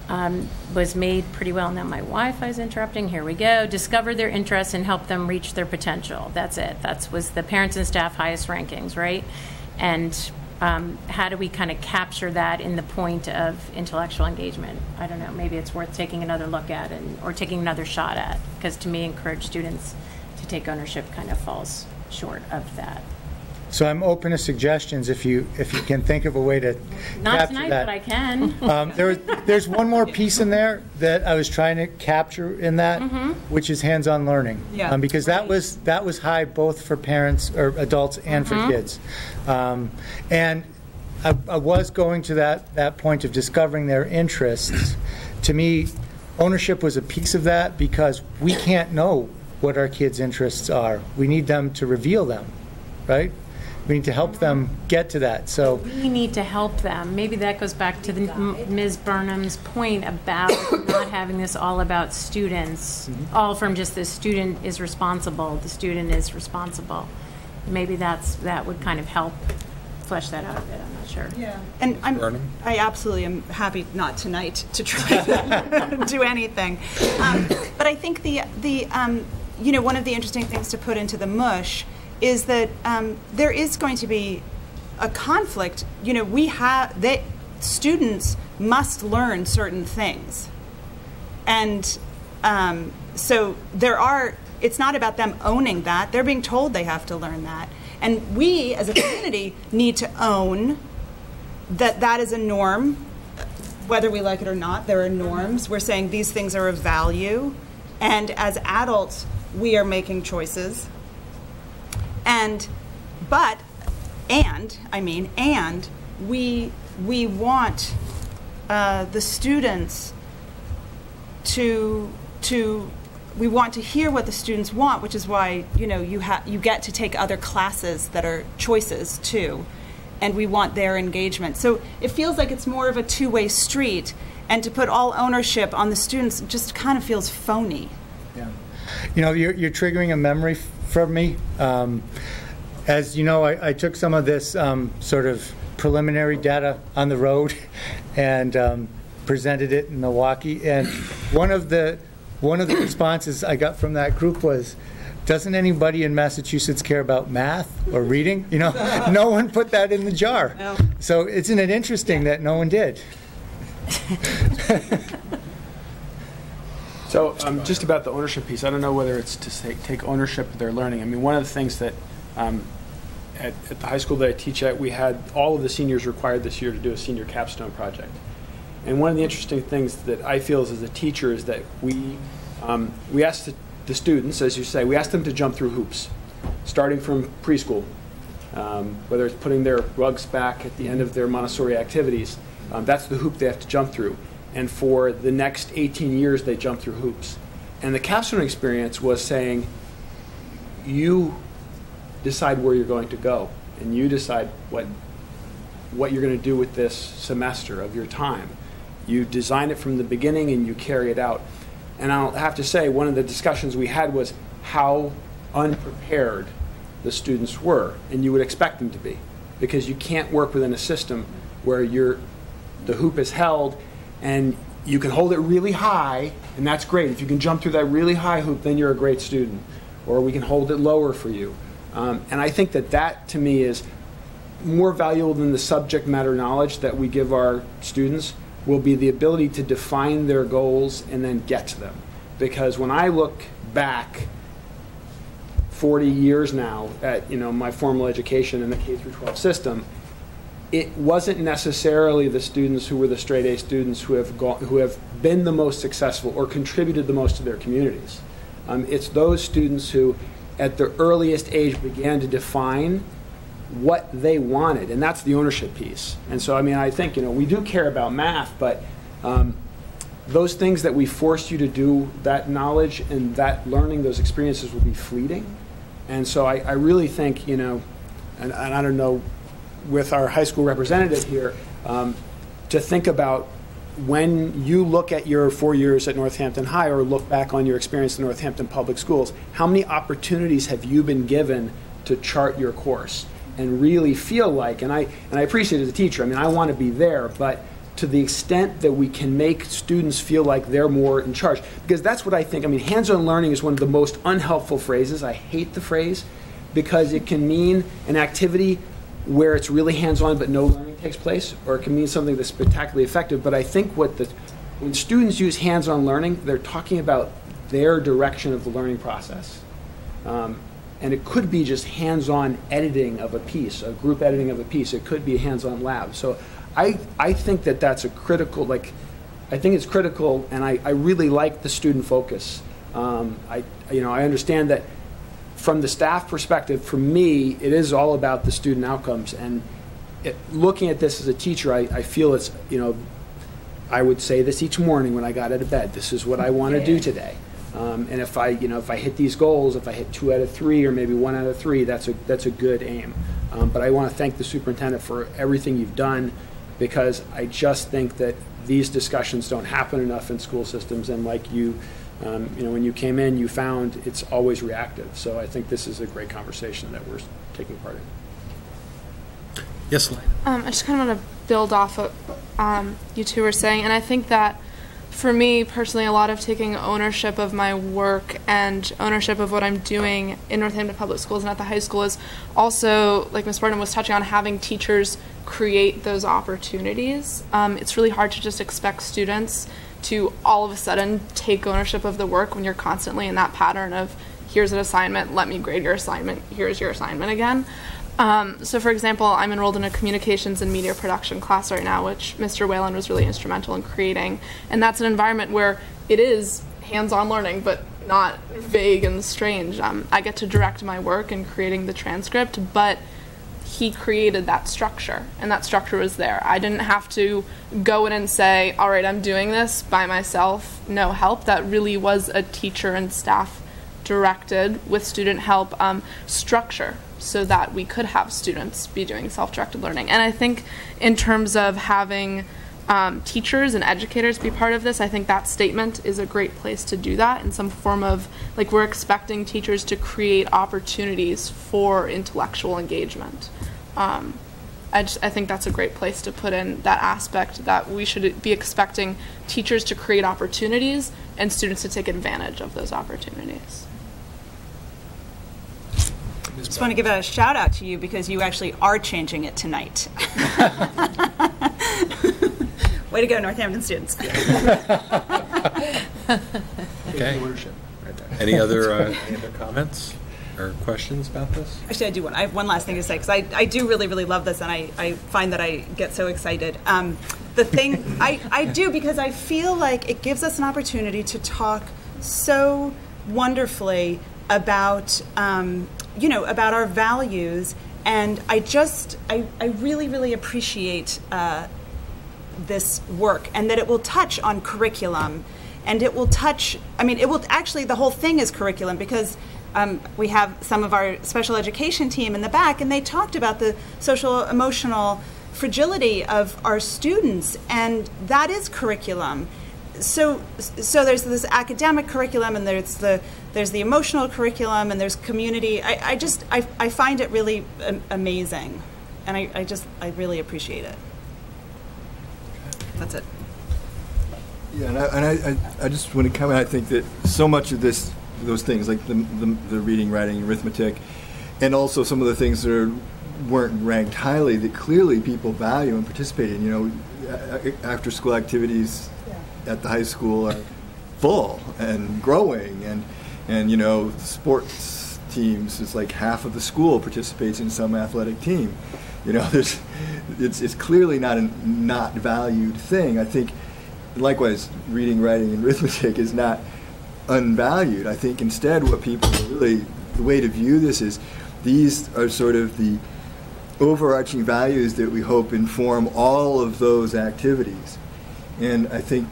um, was made pretty well. Now my Wi-Fi is interrupting. Here we go. Discover their interests and help them reach their potential. That's it. That was the parents and staff highest rankings, right? And um, how do we kind of capture that in the point of intellectual engagement? I don't know. Maybe it's worth taking another look at and or taking another shot at because to me, encourage students to take ownership kind of falls short of that. So I'm open to suggestions if you, if you can think of a way to Not capture tonight, that. but I can. Um, there, there's one more piece in there that I was trying to capture in that, Mhm. which is hands-on learning. Yeah. Um, because that was, that was high both for parents or adults and for Mhm. kids. Um, and I, I was going to that, that point of discovering their interests. To me, ownership was a piece of that because we can't know what our kids' interests are. We need them to reveal them, right? We need to help them get to that. So. We need to help them. Maybe that goes back to the, Ms. Burnham's point about not having this all about students, all from just the student is responsible, the student is responsible. Maybe that's, that would kind of help flesh that out a bit, I'm not sure. Yeah. And I'm, Burnham? I absolutely am happy, not tonight, to try to do anything. Um, But I think the, the, um, you know, one of the interesting things to put into the mush is that um, there is going to be a conflict. You know, we have, that students must learn certain things. And um, so there are, it's not about them owning that. They're being told they have to learn that. And we, as a community, need to own that that is a norm, whether we like it or not. There are norms. We're saying these things are of value. And as adults, we are making choices. And, but, and, I mean, and we, we want uh, the students to to we want to hear what the students want, which is why you know you have you get to take other classes that are choices too, and we want their engagement. So it feels like it's more of a two-way street, and to put all ownership on the students just kind of feels phony. Yeah. You know, you're, you're triggering a memory f- from me. Um, as you know, I, I took some of this um, sort of preliminary data on the road and um, presented it in Milwaukee. And one of the one of the responses I got from that group was, "Doesn't anybody in Massachusetts care about math or reading?" You know, no one put that in the jar. So isn't it interesting that no one did? So um, just about the ownership piece, I don't know whether it's to say, take ownership of their learning. I mean, one of the things that um, at, at the high school that I teach at, we had all of the seniors required this year to do a senior capstone project. And one of the interesting things that I feel as, a teacher is that we um, we asked the, the students, as you say, we asked them to jump through hoops, starting from preschool, um, whether it's putting their rugs back at the end of their Montessori activities. Um, that's the hoop they have to jump through. And for the next 18 years, they jump through hoops. And the capstone experience was saying, you decide where you're going to go, and you decide what what you're going to do with this semester of your time. You design it from the beginning and you carry it out. And I'll have to say, one of the discussions we had was how unprepared the students were, and you would expect them to be, because you can't work within a system where you're, the hoop is held and you can hold it really high, and that's great. If you can jump through that really high hoop, then you're a great student. Or we can hold it lower for you. Um, and I think that that, to me, is more valuable than the subject matter knowledge that we give our students will be the ability to define their goals and then get to them. Because when I look back 40 years now at you know my formal education in the K through 12 system, it wasn't necessarily the students who were the straight A students who have gone, who have been the most successful or contributed the most to their communities. Um, it's those students who, at the earliest age, began to define what they wanted, and that's the ownership piece. And so, I mean, I think you know we do care about math, but um, those things that we force you to do, that knowledge and that learning, those experiences will be fleeting. And so, I, I really think you know, and, and I don't know, with our high school representative here, um, to think about when you look at your four years at Northampton High or look back on your experience in Northampton Public Schools, how many opportunities have you been given to chart your course and really feel like, and I, and I appreciate as a teacher, I mean, I want to be there, but to the extent that we can make students feel like they're more in charge, because that's what I think, I mean, hands-on learning is one of the most unhelpful phrases. I hate the phrase because it can mean an activity where it's really hands-on but no learning takes place, or it can mean something that's spectacularly effective. But I think what the when students use hands-on learning, they're talking about their direction of the learning process. Um, and it could be just hands-on editing of a piece, a group editing of a piece. It could be a hands-on lab. So I, I think that that's a critical, like, I think it's critical, and I, I really like the student focus. Um, I, you know, I understand that from the staff perspective, for me, it is all about the student outcomes. And it, looking at this as a teacher, I, I feel it's, you know, I would say this each morning when I got out of bed. This is what I want to do today. Um, and if I, you know, if I hit these goals, if I hit two out of three or maybe one out of three, that's a that's a good aim. Um, but I want to thank the superintendent for everything you've done, because I just think that these discussions don't happen enough in school systems. And like you, um, you know, when you came in, you found it's always reactive. So I think this is a great conversation that we're taking part in. Yes, Lane. Um, I just kind of want to build off what um, you two were saying, and I think that for me personally, a lot of taking ownership of my work and ownership of what I'm doing in Northampton Public Schools and at the high school is also, like Ms. Barton was touching on, having teachers create those opportunities. Um, it's really hard to just expect students to all of a sudden take ownership of the work when you're constantly in that pattern of here's an assignment, let me grade your assignment, here's your assignment again. Um, so, for example, I'm enrolled in a communications and media production class right now, which Mr. Whalen was really instrumental in creating. And that's an environment where it is hands on learning, but not vague and strange. Um, I get to direct my work in creating the transcript, but he created that structure, and that structure was there. I didn't have to go in and say, All right, I'm doing this by myself, no help. That really was a teacher and staff directed with student help um, structure so that we could have students be doing self-directed learning. And I think in terms of having um, teachers and educators be part of this, I think that statement is a great place to do that in some form of like we're expecting teachers to create opportunities for intellectual engagement. Um, I, just, I think that's a great place to put in that aspect that we should be expecting teachers to create opportunities and students to take advantage of those opportunities. I Just want to give a shout out to you because you actually are changing it tonight. Way to go, Northampton students. Okay. Any other, uh, any other comments or questions about this? Actually, I do want. I have one last thing to say because I, I do really really love this and I, I find that I get so excited. Um, the thing I, I do because I feel like it gives us an opportunity to talk so wonderfully about um, you know about our values and I just I, I really really appreciate uh, this work and that it will touch on curriculum. And it will touch i mean it will actually the whole thing is curriculum because um, we have some of our special education team in the back and they talked about the social emotional fragility of our students and that is curriculum. So so there's this academic curriculum and there's the there's the emotional curriculum and there's community. I, I just I, I find it really amazing and I, I just i really appreciate it that's it Yeah, and I, and I, I, I just want to comment. I think that so much of this, those things like the, the, the reading, writing, arithmetic, and also some of the things that are, weren't ranked highly that clearly people value and participate in. You know, after school activities at the high school are full and growing, and and you know, sports teams is like half of the school participates in some athletic team. You know, there's, it's, it's clearly not a not valued thing. I think likewise, reading, writing, and arithmetic is not unvalued. I think instead, what people really, the way to view this is these are sort of the overarching values that we hope inform all of those activities. And I think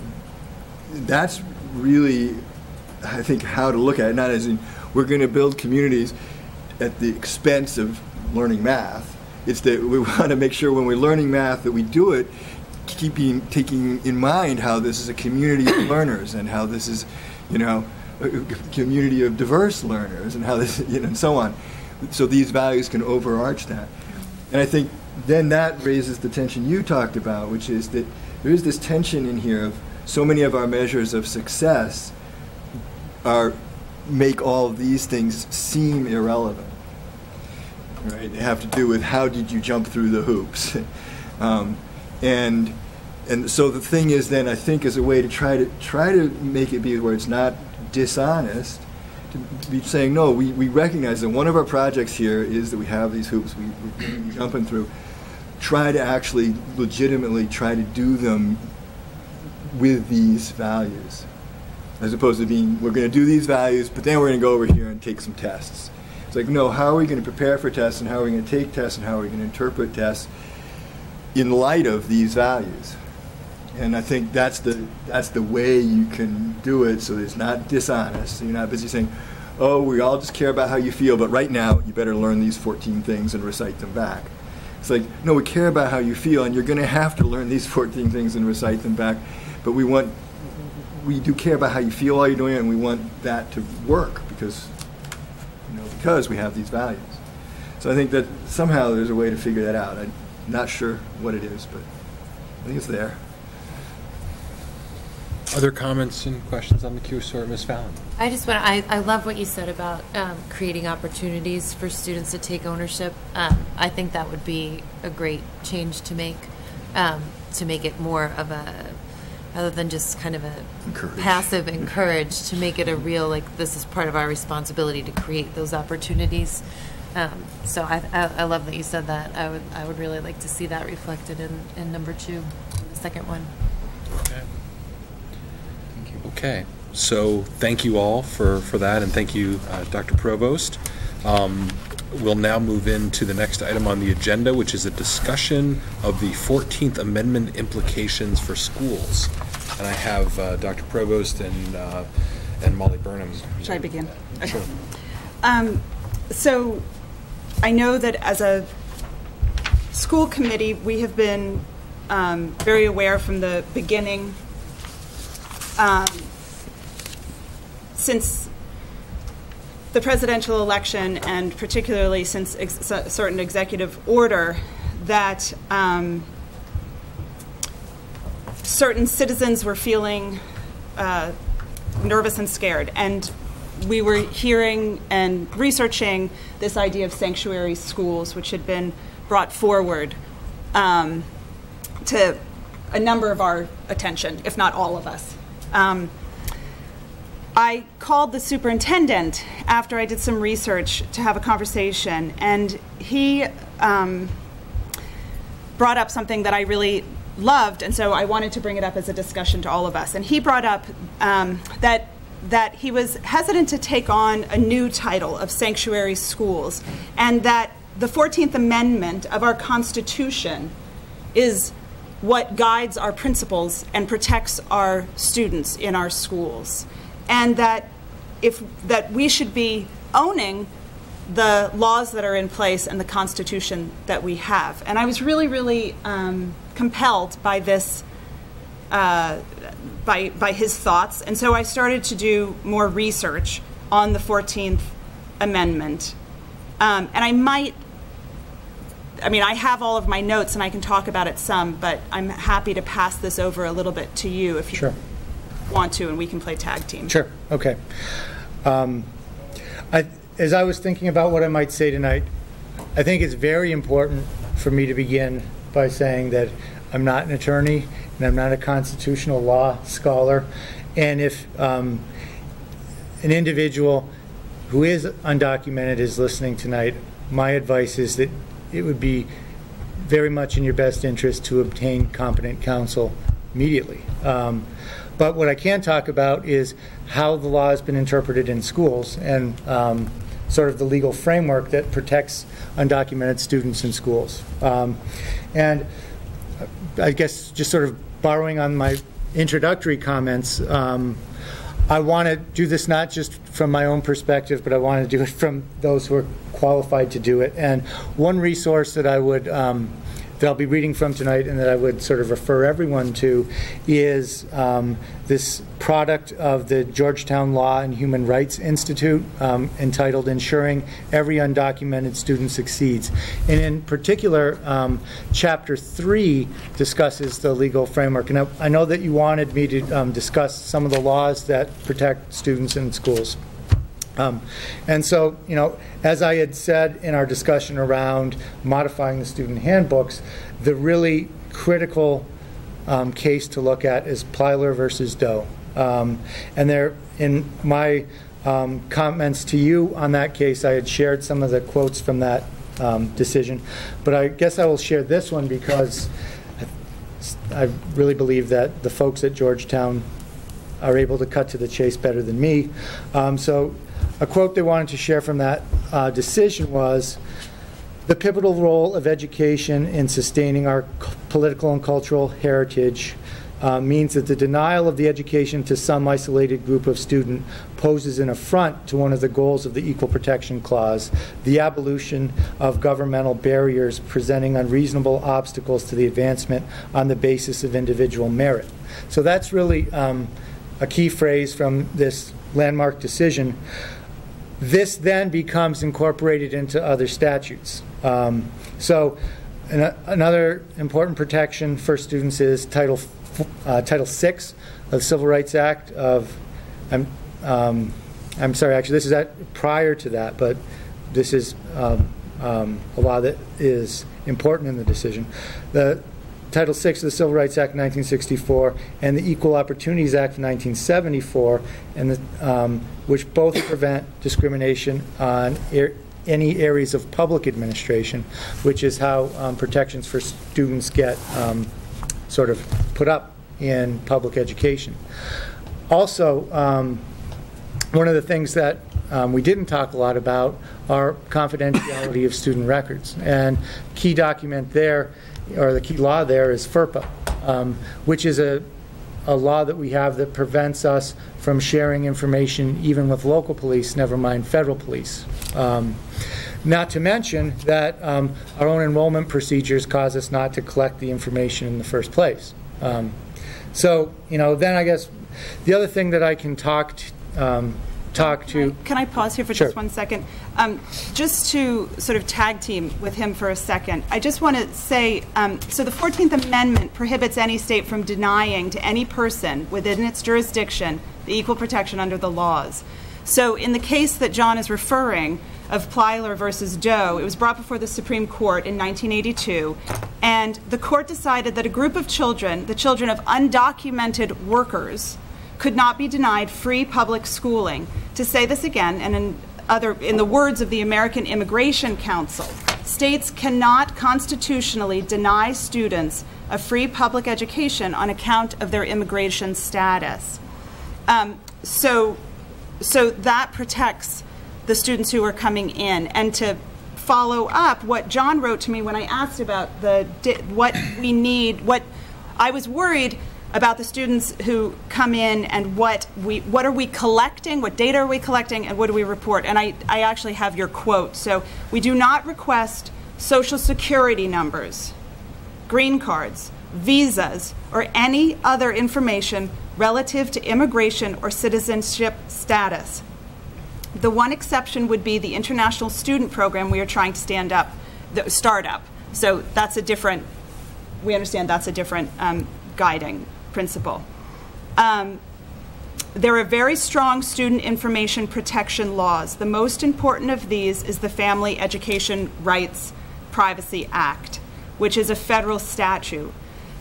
that's really, I think, how to look at it, not as in we're going to build communities at the expense of learning math. It's that we want to make sure when we're learning math that we do it keeping taking in mind how this is a community of learners and how this is, you know, a community of diverse learners and how this, you know, and so on. so these values can overarch that. And I think then that raises the tension you talked about, which is that there is this tension in here of so many of our measures of success are make all of these things seem irrelevant. Right? They have to do with how did you jump through the hoops, um, and and so the thing is then I think as a way to try to try to make it be where it's not dishonest to be saying no we, we recognize that one of our projects here is that we have these hoops we, we're jumping through. Try to actually legitimately try to do them with these values as opposed to being we're going to do these values but then we're going to go over here and take some tests it's like no how are we going to prepare for tests and how are we going to take tests and how are we going to interpret tests in light of these values and I think that's the that's the way you can do it so it's not dishonest. So you're not busy saying, "Oh, we all just care about how you feel, but right now you better learn these 14 things and recite them back." It's like, no, we care about how you feel, and you're going to have to learn these 14 things and recite them back. But we want we do care about how you feel while you're doing it, and we want that to work because you know because we have these values. So I think that somehow there's a way to figure that out. I'm not sure what it is, but I think it's there. Other comments and questions on the Q sort, Ms. Fallon? I just want I, I love what you said about um, creating opportunities for students to take ownership. Um, I think that would be a great change to make, um, to make it more of a, rather than just kind of a Encourage. passive encourage, to make it a real, like, this is part of our responsibility to create those opportunities. Um, so I, I, I love that you said that. I would, I would really like to see that reflected in, in number two, the second one. Okay, okay so thank you all for, for that, and thank you, uh, Dr. Provost. Um, We'll now move into the next item on the agenda, which is a discussion of the 14th Amendment implications for schools. And I have uh, Dr. Provost and, uh, and Molly Burnham. Should I begin? Sure. Um, so I know that as a school committee, we have been um, very aware from the beginning, um, since the presidential election, and particularly since ex- a certain executive order, that um, certain citizens were feeling uh, nervous and scared. And we were hearing and researching this idea of sanctuary schools, which had been brought forward um, to a number of our attention, if not all of us. Um, I called the superintendent after I did some research to have a conversation, and he um, brought up something that I really loved, and so I wanted to bring it up as a discussion to all of us. And he brought up um, that that he was hesitant to take on a new title of sanctuary schools, and that the 14th Amendment of our Constitution is what guides our principles and protects our students in our schools and that if that we should be owning the laws that are in place and the constitution that we have and i was really really um, compelled by this uh, by by his thoughts and so i started to do more research on the 14th amendment um, and i might I mean, I have all of my notes and I can talk about it some, but I'm happy to pass this over a little bit to you if you Sure. want to, and we can play tag team. Sure, okay. Um, I, as I was thinking about what I might say tonight, I think it's very important for me to begin by saying that I'm not an attorney and I'm not a constitutional law scholar. And if um, an individual who is undocumented is listening tonight, my advice is that it would be very much in your best interest to obtain competent counsel immediately. Um, but what I can talk about is how the law has been interpreted in schools and um, sort of the legal framework that protects undocumented students in schools. Um, and I guess just sort of borrowing on my introductory comments, um, I want to do this not just from my own perspective, but I want to do it from those who are qualified to do it. And one resource that I would um, that I'll be reading from tonight and that I would sort of refer everyone to is um, this product of the Georgetown Law and Human Rights Institute um, entitled Ensuring Every Undocumented Student Succeeds. And in particular, um, Chapter 3 discusses the legal framework. And I, I know that you wanted me to um, discuss some of the laws that protect students in schools. Um, and so, you know, as I had said in our discussion around modifying the student handbooks, the really critical um, case to look at is Plyler versus Doe. Um, and there, in my um, comments to you on that case, I had shared some of the quotes from that um, decision. But I guess I will share this one because I, really believe that the folks at Georgetown are able to cut to the chase better than me. Um, so, a quote they wanted to share from that uh, decision was The pivotal role of education in sustaining our political and cultural heritage uh, means that the denial of the education to some isolated group of student poses an affront to one of the goals of the Equal Protection Clause, the abolition of governmental barriers presenting unreasonable obstacles to the advancement on the basis of individual merit. So that's really um, a key phrase from this landmark decision. This then becomes incorporated into other statutes. Um, so, an, another important protection for students is Title uh, Title VI of Civil Rights Act of. I'm, um, I'm sorry, actually, this is at, prior to that, but this is um, um, a law that is important in the decision. The Title VI of the Civil Rights Act of 1964 and the Equal Opportunities Act of 1974, and the, um, which both prevent discrimination on er- any areas of public administration, which is how um, protections for students get um, sort of put up in public education. Also, um, one of the things that um, we didn't talk a lot about are confidentiality of student records. And key document there, or the key law there, is FERPA, um, which is a, a law that we have that prevents us from sharing information even with local police, never mind federal police. Um, not to mention that um, our own enrollment procedures cause us not to collect the information in the first place. Um, so, you know, then I guess the other thing that I can talk to, um, talk to. Can I pause here for Sure. just one second? Um, just to sort of tag team with him for a second, I just want to say um, so the 14th Amendment prohibits any state from denying to any person within its jurisdiction the equal protection under the laws. So, in the case that John is referring of Plyler versus Doe, it was brought before the Supreme Court in 1982, and the court decided that a group of children, the children of undocumented workers, could not be denied free public schooling. To say this again, and in other in the words of the American Immigration Council, states cannot constitutionally deny students a free public education on account of their immigration status. Um, so, so that protects the students who are coming in. And to follow up what John wrote to me when I asked about the what we need, what I was worried about the students who come in and what we what are we collecting, what data are we collecting, and what do we report. And I, I actually have your quote. So we do not request social security numbers, green cards, visas, or any other information relative to immigration or citizenship status. The one exception would be the international student program we are trying to stand up, the start up. So that's a different, we understand that's a different um, guiding principle. Um, there are very strong student information protection laws. The most important of these is the Family Education Rights Privacy Act, which is a federal statute.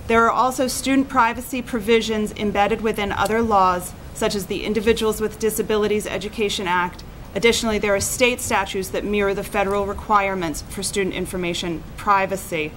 There are also student privacy provisions embedded within other laws, such as the Individuals with Disabilities Education Act. Additionally, there are state statutes that mirror the federal requirements for student information privacy.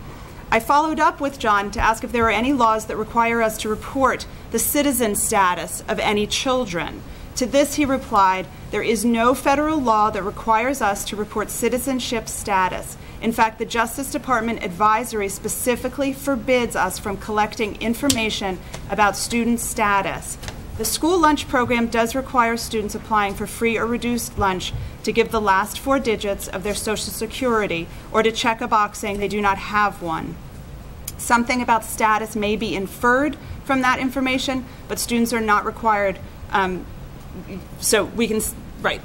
I followed up with John to ask if there are any laws that require us to report the citizen status of any children. To this, he replied, There is no federal law that requires us to report citizenship status. In fact, the Justice Department advisory specifically forbids us from collecting information about student status. The school lunch program does require students applying for free or reduced lunch to give the last four digits of their social security or to check a box saying they do not have one. something about status may be inferred from that information, but students are not required. Um, so we can, right.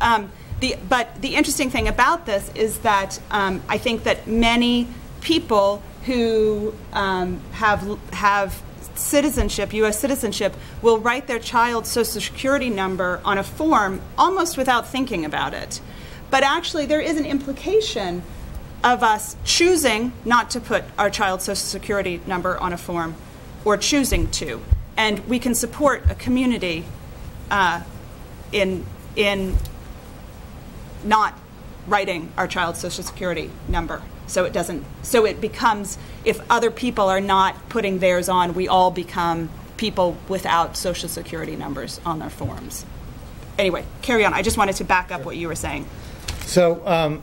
Um, the, but the interesting thing about this is that um, I think that many people who um, have have citizenship, U.S. citizenship, will write their child's social security number on a form almost without thinking about it. But actually, there is an implication of us choosing not to put our child's social security number on a form or choosing to. And we can support a community uh, in, in not writing our child's social security number. So it doesn't, so it becomes, if other people are not putting theirs on, we all become people without social security numbers on their forms. Anyway, carry on. I just wanted to back up what you were saying. So, um,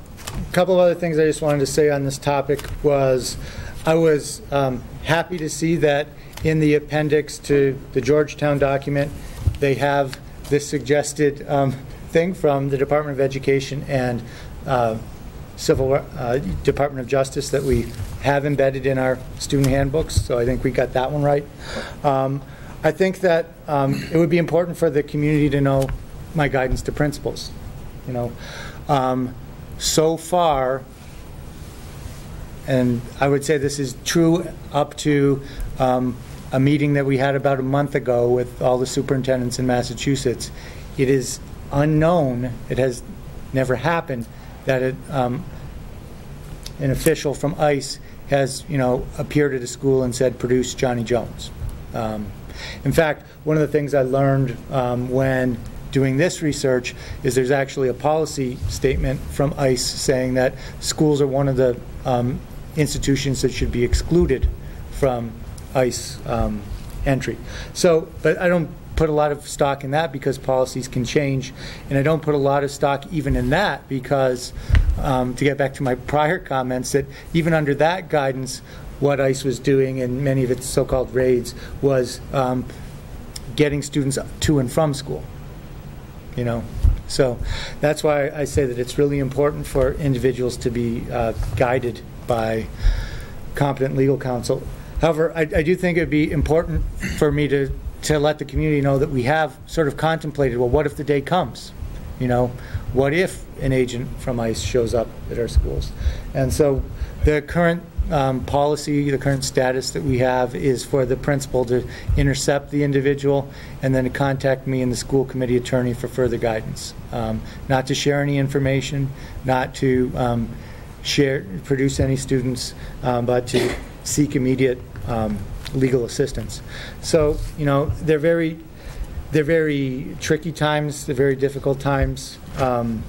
a couple of other things I just wanted to say on this topic was, I was um, happy to see that in the appendix to the Georgetown document, they have this suggested um, thing from the Department of Education and uh, Civil uh, Department of Justice that we have embedded in our student handbooks. So I think we got that one right. Um, I think that um, it would be important for the community to know my guidance to principals. You know, um, so far, and I would say this is true up to um, a meeting that we had about a month ago with all the superintendents in Massachusetts. It is unknown, it has never happened, that it, um, an official from ICE has, you know, appeared at a school and said, produce Johnny Jones. Um, in fact, one of the things I learned um, when doing this research is there's actually a policy statement from ICE saying that schools are one of the um, institutions that should be excluded from ICE um, entry. So, but I don't put a lot of stock in that because policies can change, and I don't put a lot of stock even in that because, um, to get back to my prior comments, that even under that guidance, what ICE was doing in many of its so-called raids was um, getting students to and from school. You know, so that's why I say that it's really important for individuals to be uh, guided by competent legal counsel. However, I, I do think it would be important for me to, to let the community know that we have sort of contemplated, well, what if the day comes? You know, what if an agent from ICE shows up at our schools? And so the current um, policy, the current status that we have is for the principal to intercept the individual and then to contact me and the school committee attorney for further guidance. Um, not to share any information, not to um, share, produce any students, um, but to seek immediate um, legal assistance. So, you know, they're very, they're very tricky times. They're very difficult times. Um,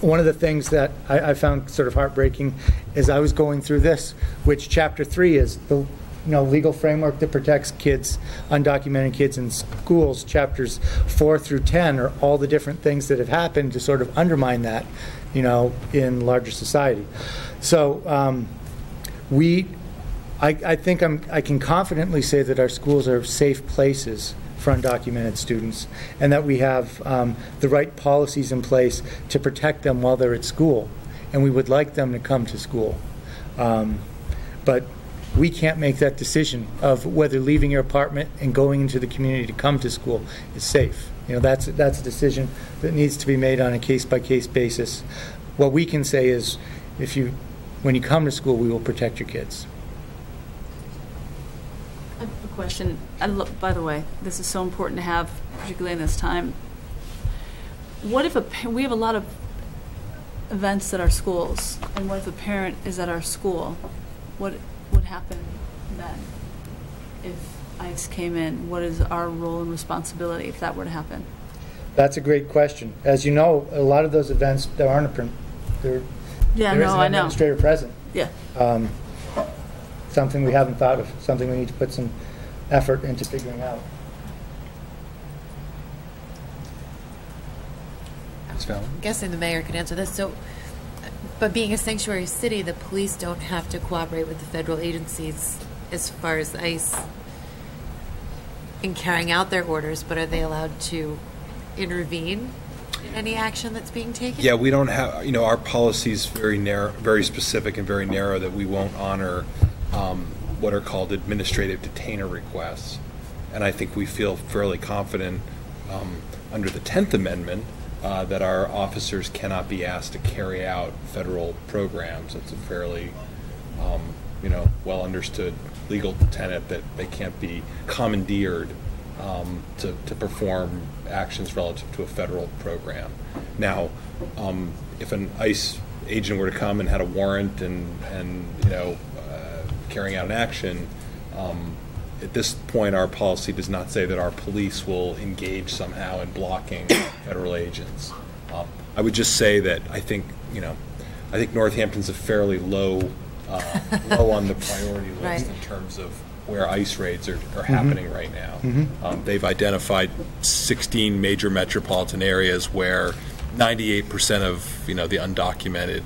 one of the things that I, I found sort of heartbreaking is I was going through this, which chapter three is the you know legal framework that protects kids, undocumented kids in schools. Chapters four through ten are all the different things that have happened to sort of undermine that, you know, in larger society. So um, we, I, I think I'm, I can confidently say that our schools are safe places for undocumented students, and that we have um, the right policies in place to protect them while they're at school, and we would like them to come to school. Um, but we can't make that decision of whether leaving your apartment and going into the community to come to school is safe. You know, that's that's a decision that needs to be made on a case by case basis. What we can say is, if you, when you come to school, we will protect your kids. I have a question. I lo- by the way, this is so important to have, particularly in this time. What if a we have a lot of events at our schools, and what if a parent is at our school? What would happen then if ICE came in? What is our role and responsibility if that were to happen? That's a great question. As you know, a lot of those events, there aren't a, prin- there, Yeah, there no, an I know. administrator present. Yeah. Um, something we haven't thought of, something we need to put some effort into figuring out. I'm guessing the mayor could answer this. So, but being a sanctuary city, the police don't have to cooperate with the federal agencies as far as ICE in carrying out their orders, but are they allowed to intervene in any action that's being taken? Yeah, we don't have, you know, our policy is very narrow, very specific and very narrow that we won't honor um, what are called administrative detainer requests. And I think we feel fairly confident um, under the 10th Amendment uh, that our officers cannot be asked to carry out federal programs. It's a fairly, um, you know, well understood legal tenet that they can't be commandeered um, to, to perform actions relative to a federal program. Now, um, if an ICE agent were to come and had a warrant and, and you know, carrying out an action, um, at this point, our policy does not say that our police will engage somehow in blocking federal agents. Um, I would just say that I think, you know, I think Northampton's a fairly low, uh, low on the priority list Right. in terms of where ICE raids are, are happening right now. Mhm. Um, they've identified 16 major metropolitan areas where 98% of you know the undocumented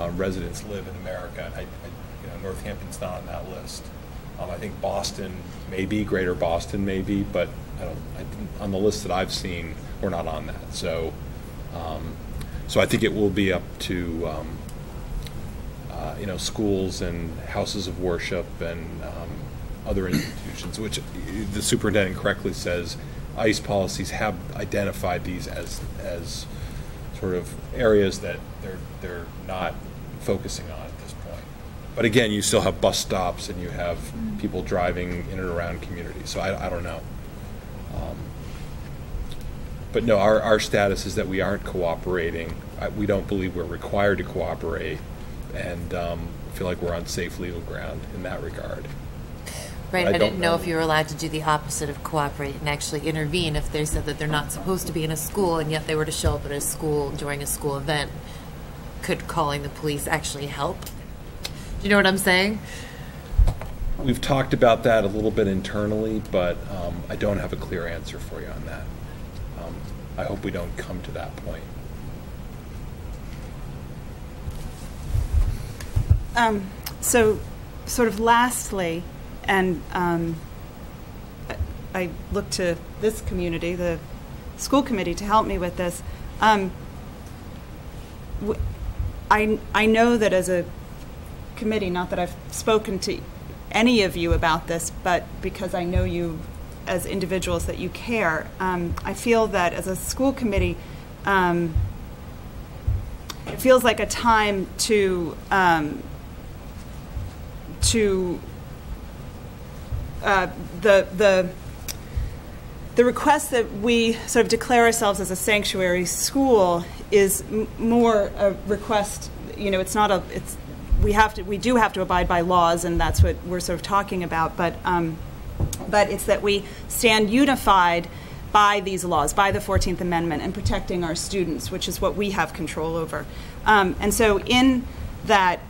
uh, residents live in America. And I, I, you know, Northampton's not on that list. Um, I think Boston may be, Greater Boston maybe, but I don't. I didn't, on the list that I've seen, we're not on that. So, um, so I think it will be up to um, uh, you know schools and houses of worship and um, other institutions, which the superintendent correctly says, ICE policies have identified these as as sort of areas that they're they're not focusing on. But again, you still have bus stops and you have people driving in and around communities. So I, I don't know. Um, but no, our, our status is that we aren't cooperating. I, we don't believe we're required to cooperate, and um, feel like we're on safe legal ground in that regard. Right, I I didn't know know. if you were allowed to do the opposite of cooperate and actually intervene if they said that they're not supposed to be in a school and yet they were to show up at a school during a school event. Could calling the police actually help? Do you know what I'm saying? We've talked about that a little bit internally, but um, I don't have a clear answer for you on that. Um, I hope we don't come to that point. Um, so, sort of lastly, and um, I- I look to this community, the school committee, to help me with this. Um, w- I, I know that as a committee, not that I've spoken to any of you about this, but because I know you as individuals that you care, um, I feel that as a school committee, um, it feels like a time to um, to uh, the the the request that we sort of declare ourselves as a sanctuary school is more a request. You know, it's not a. It's we have to. We do have to abide by laws, and that's what we're sort of talking about. But um, but it's that we stand unified by these laws, by the 14th Amendment, and protecting our students, which is what we have control over. Um, and so, in that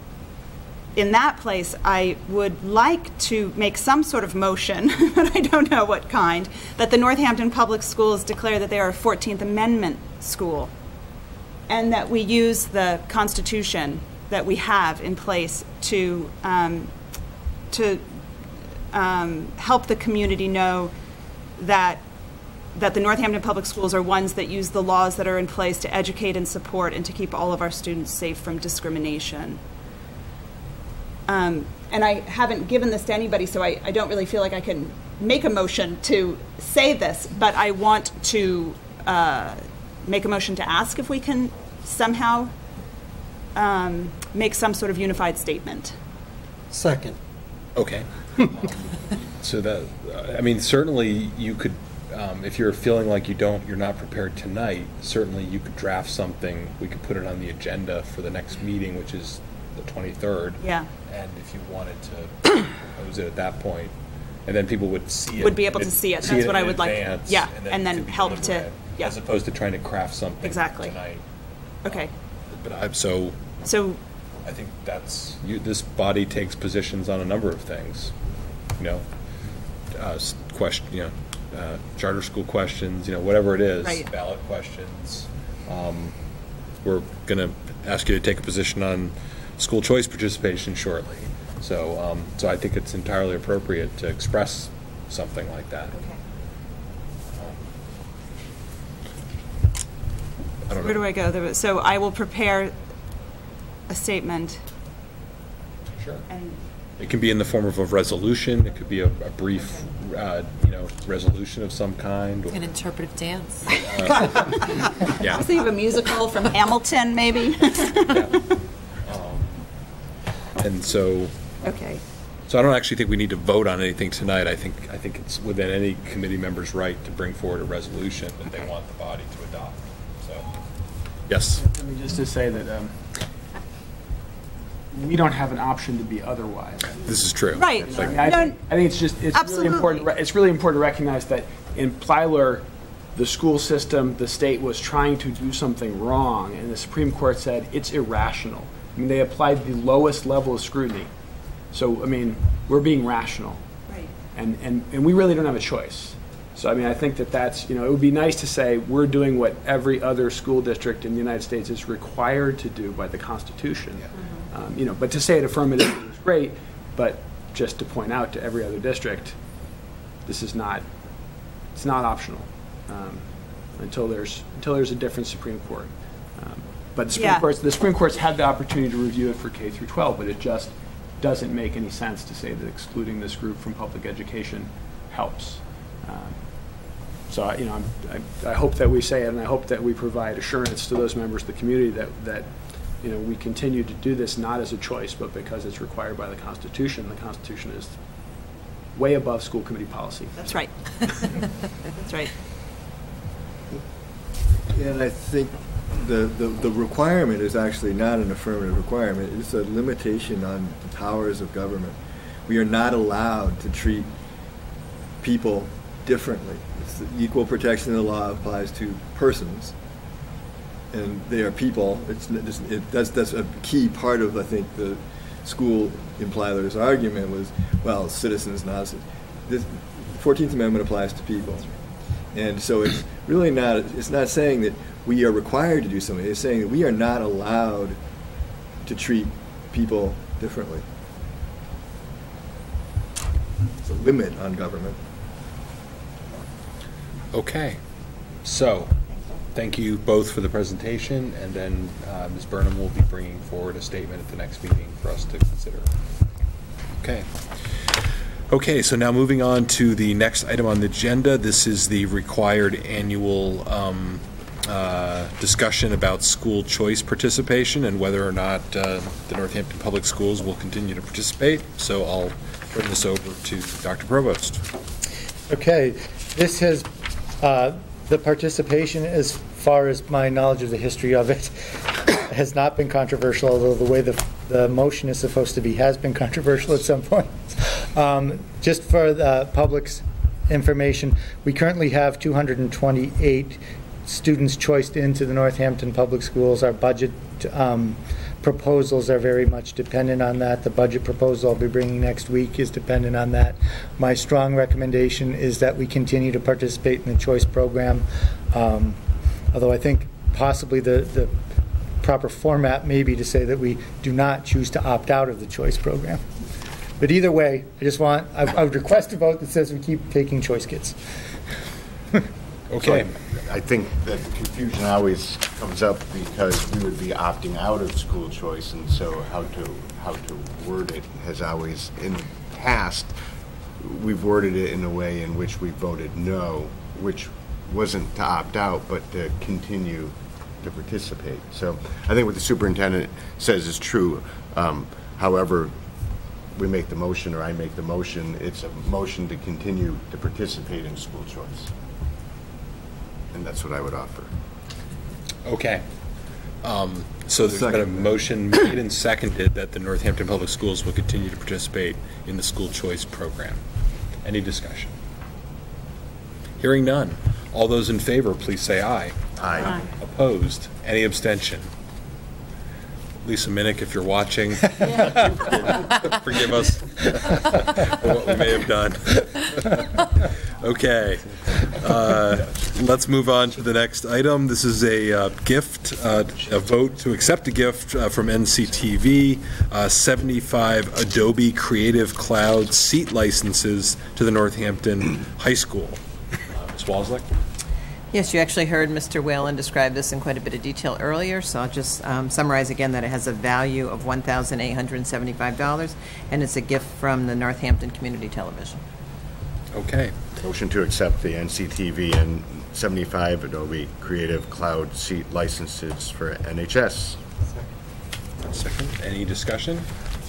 in that place, I would like to make some sort of motion, but I don't know what kind, that the Northampton Public Schools declare that they are a 14th Amendment school, and that we use the Constitution that we have in place to um, to um, help the community know that that the Northampton Public Schools are ones that use the laws that are in place to educate and support and to keep all of our students safe from discrimination. Um, and I haven't given this to anybody, so I, I don't really feel like I can make a motion to say this, but I want to uh, make a motion to ask if we can somehow um, make some sort of unified statement. Second. Okay. so that, I mean, certainly you could, um, if you're feeling like you don't, you're not prepared tonight, certainly you could draft something. We could put it on the agenda for the next meeting, which is the 23rd. Yeah. And if you wanted to propose it at that point, and then people would see it. Would be able to see it. That's what in I would like. Yeah, and then, and then help to- yeah. As opposed to trying to craft something Exactly. tonight. Okay. But I'm so. So. I think that's, you, this body takes positions on a number of things, you know, uh, question, you know, uh, charter school questions, you know, whatever it is. Right. Ballot questions. Um, we're gonna ask you to take a position on school choice participation shortly. So, um, so I think it's entirely appropriate to express something like that. I don't Where know. do I go? So I will prepare a statement. Sure. And It can be in the form of a resolution, it could be a, a brief, uh, you know, resolution of some kind. or- An interpretive dance. Yeah. I was thinking of a musical from Hamilton, maybe. Yeah. And so, Okay. so I don't actually think we need to vote on anything tonight. I think, I think it's within any committee member's right to bring forward a resolution that they want the body to adopt, so. Yes? I mean, just to say that um, we don't have an option to be otherwise. This is true. Right. I, mean, I, think, I think it's just it's really important. Absolutely. It's really important to recognize that in Plyler, the school system, the state was trying to do something wrong, and the Supreme Court said it's irrational. I mean, they applied the lowest level of scrutiny. So, I mean, we're being rational, Right. and and and we really don't have a choice. So, I mean, I think that that's you know, it would be nice to say we're doing what every other school district in the United States is required to do by the Constitution. Mm-hmm. Um, you know, but to say it affirmatively is great, but just to point out to every other district, this is not, it's not optional um, until there's until there's a different Supreme Court. Um, but the Supreme Yeah. Court's the Supreme Court's had the opportunity to review it for K through 12, but it just doesn't make any sense to say that excluding this group from public education helps. Um, so I- you know, I'm, I, I hope that we say it, and I hope that we provide assurance to those members of the community that that you know we continue to do this not as a choice, but because it's required by the Constitution. The Constitution is way above school committee policy. That's right. That's right. And I think the, the, the requirement is actually not an affirmative requirement, it's a limitation on the powers of government. We are not allowed to treat people differently. It's equal protection of the law applies to persons, and they are people. It's, it, that's, that's a key part of, I think, the school in Plyler's argument was, well, citizens, not. This 14th Amendment applies to people. And so it's really not, it's not saying that we are required to do something. It's saying that we are not allowed to treat people differently. It's a limit on government. Okay, so, thank you both for the presentation, and then uh, Ms. Burnham will be bringing forward a statement at the next meeting for us to consider. Okay. Okay, so now moving on to the next item on the agenda. This is the required annual um, uh, discussion about school choice participation and whether or not uh, the Northampton Public Schools will continue to participate. So I'll turn this over to Dr. Provost. Okay, this has, uh, the participation, as far as my knowledge of the history of it, has not been controversial, although the way the, the motion is supposed to be has been controversial at some point. Um, Just for the public's information, we currently have 228 students choiced into the Northampton Public Schools. Our budget um, proposals are very much dependent on that. The budget proposal I'll be bringing next week is dependent on that. My strong recommendation is that we continue to participate in the choice program, um, although I think possibly the, the proper format may be to say that we do not choose to opt out of the choice program. But either way, I just want, I I would request a vote that says we keep taking choice kids. Okay. I think that the confusion always comes up because we would be opting out of school choice, and so how to, how to word it has always, in the past, we've worded it in a way in which we voted no, which wasn't to opt out, but to continue to participate. So I think what the superintendent says is true. Um, However, we make the motion, or I make the motion, it's a motion to continue to participate in school choice. And that's what I would offer. Okay. Um, So there's been a motion made and seconded that the Northampton Public Schools will continue to participate in the school choice program. Any discussion? Hearing none. All those in favor, please say aye. Aye. Opposed? Any abstention? Lisa Minnick, if you're watching, forgive us for what we may have done. Okay. Uh, Let's move on to the next item. This is a uh, gift, uh, a vote to accept a gift uh, from NCTV, uh, 75 Adobe Creative Cloud seat licenses to the Northampton High School. Uh, Ms. Walslick? Yes, you actually heard Mr. Whalen describe this in quite a bit of detail earlier, so I'll just um, summarize again that it has a value of $1,875, and it's a gift from the Northampton Community Television. Okay. Motion to accept the NCTV and 75 Adobe Creative Cloud seat licenses for NHS. Second, any discussion?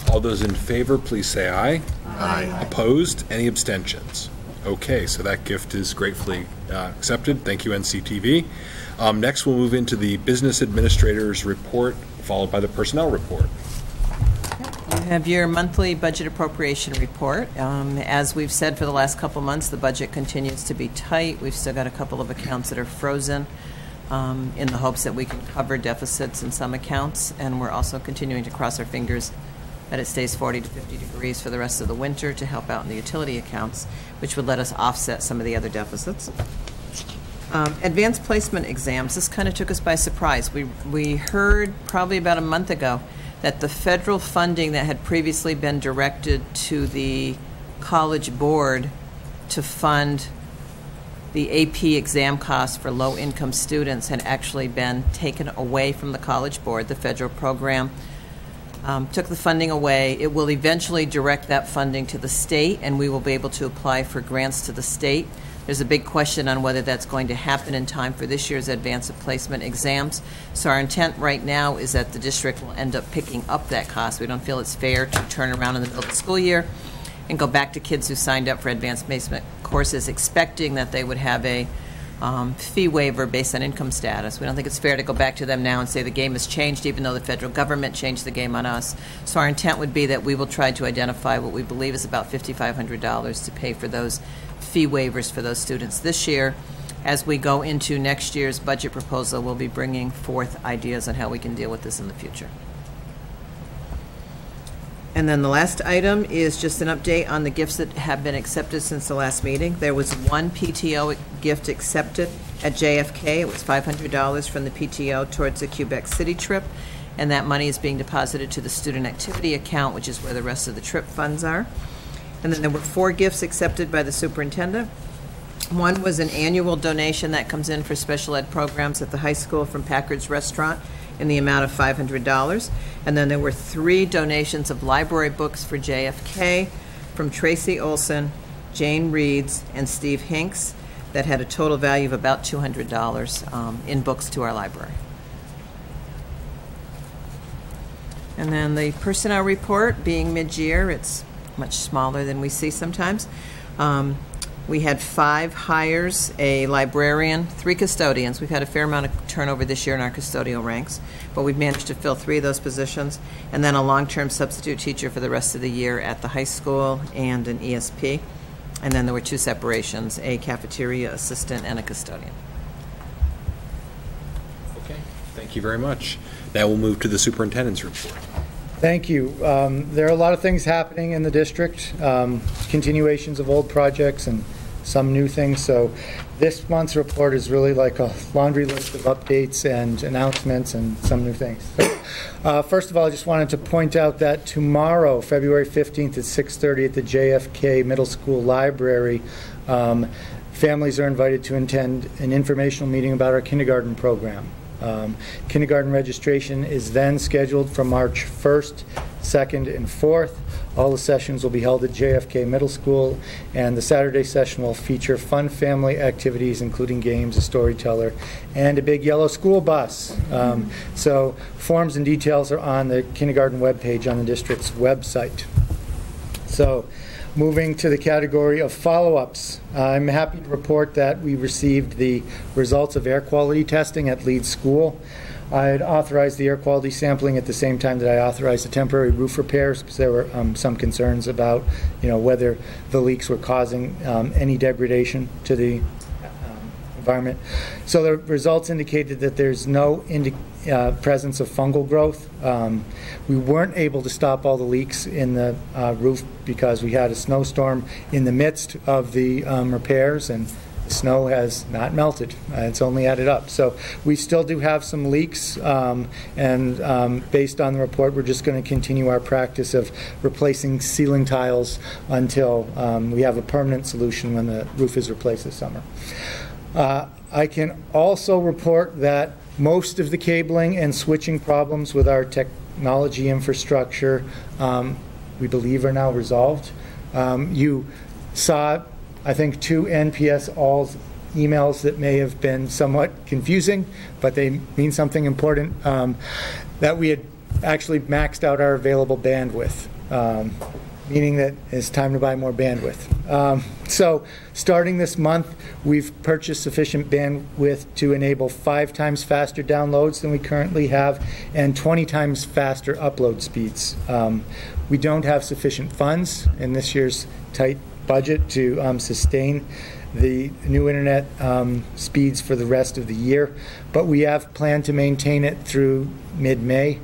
All those in favor, please say aye. Aye. Opposed? Any abstentions? Okay, so that gift is gratefully uh, accepted. Thank you, NCTV. Um, Next, we'll move into the Business Administrator's Report, followed by the Personnel Report. You have your monthly budget appropriation report. Um, As we've said for the last couple months, the budget continues to be tight. We've still got a couple of accounts that are frozen um, in the hopes that we can cover deficits in some accounts, and we're also continuing to cross our fingers that it stays 40 to 50 degrees for the rest of the winter to help out in the utility accounts, which would let us offset some of the other deficits. Um, Advanced placement exams, this kind of took us by surprise. We, we heard probably about a month ago that the federal funding that had previously been directed to the College Board to fund the AP exam costs for low-income students had actually been taken away from the College Board, the federal program um, took the funding away. It will eventually direct that funding to the state, and we will be able to apply for grants to the state. There's a big question on whether that's going to happen in time for this year's advanced placement exams. So our intent right now is that the district will end up picking up that cost. We don't feel it's fair to turn around in the middle of the school year and go back to kids who signed up for advanced placement courses expecting that they would have a um, fee waiver based on income status. We don't think it's fair to go back to them now and say the game has changed, even though the federal government changed the game on us. So our intent would be that we will try to identify what we believe is about $5,500 to pay for those fee waivers for those students this year. As we go into next year's budget proposal, we'll be bringing forth ideas on how we can deal with this in the future. And then the last item is just an update on the gifts that have been accepted since the last meeting. There was one PTO gift accepted at JFK. It was $500 from the PTO towards the Quebec City trip, and that money is being deposited to the student activity account, which is where the rest of the trip funds are. And then there were four gifts accepted by the superintendent. One was an annual donation that comes in for special ed programs at the high school from Packard's Restaurant in the amount of $500. And then there were three donations of library books for JFK from Tracy Olson, Jane Reeds, and Steve Hinks that had a total value of about $200 um, in books to our library. And then the personnel report, being mid-year, it's much smaller than we see sometimes. Um, we had five hires, a librarian, three custodians. We've had a fair amount of turnover this year in our custodial ranks, but we've managed to fill three of those positions. And then a long-term substitute teacher for the rest of the year at the high school and an ESP. And then there were two separations, a cafeteria assistant and a custodian. Okay, thank you very much. Now we'll move to the superintendent's report. Thank you. Um, There are a lot of things happening in the district, um, continuations of old projects and some new things. So this month's report is really like a laundry list of updates and announcements and some new things. Uh, First of all, I just wanted to point out that tomorrow, February 15th at 6:30 at the JFK Middle School Library, um, families are invited to attend an informational meeting about our kindergarten program. Um, Kindergarten registration is then scheduled for March 1st, 2nd, and 4th. All the sessions will be held at JFK Middle School, and the Saturday session will feature fun family activities, including games, a storyteller, and a big yellow school bus. Um, So forms and details are on the kindergarten webpage on the district's website. So, moving to the category of follow-ups, I'm happy to report that we received the results of air quality testing at Leeds School. I authorized the air quality sampling at the same time that I authorized the temporary roof repairs because there were um, some concerns about, you know, whether the leaks were causing um, any degradation to the um, environment. So the results indicated that there's no indi- uh, presence of fungal growth. Um, we weren't able to stop all the leaks in the uh, roof because we had a snowstorm in the midst of the um, repairs and snow has not melted. Uh, it's only added up. So we still do have some leaks, um, and um, based on the report, we're just going to continue our practice of replacing ceiling tiles until um, we have a permanent solution when the roof is replaced this summer. Uh, I can also report that most of the cabling and switching problems with our technology infrastructure, um, we believe are now resolved. Um, You saw, I think, two NPS alls emails that may have been somewhat confusing, but they mean something important, um, that we had actually maxed out our available bandwidth, um, meaning that it's time to buy more bandwidth. Um, So, starting this month, we've purchased sufficient bandwidth to enable five times faster downloads than we currently have and 20 times faster upload speeds. Um, We don't have sufficient funds in this year's tight budget to um, sustain the new internet um, speeds for the rest of the year, but we have planned to maintain it through mid-May,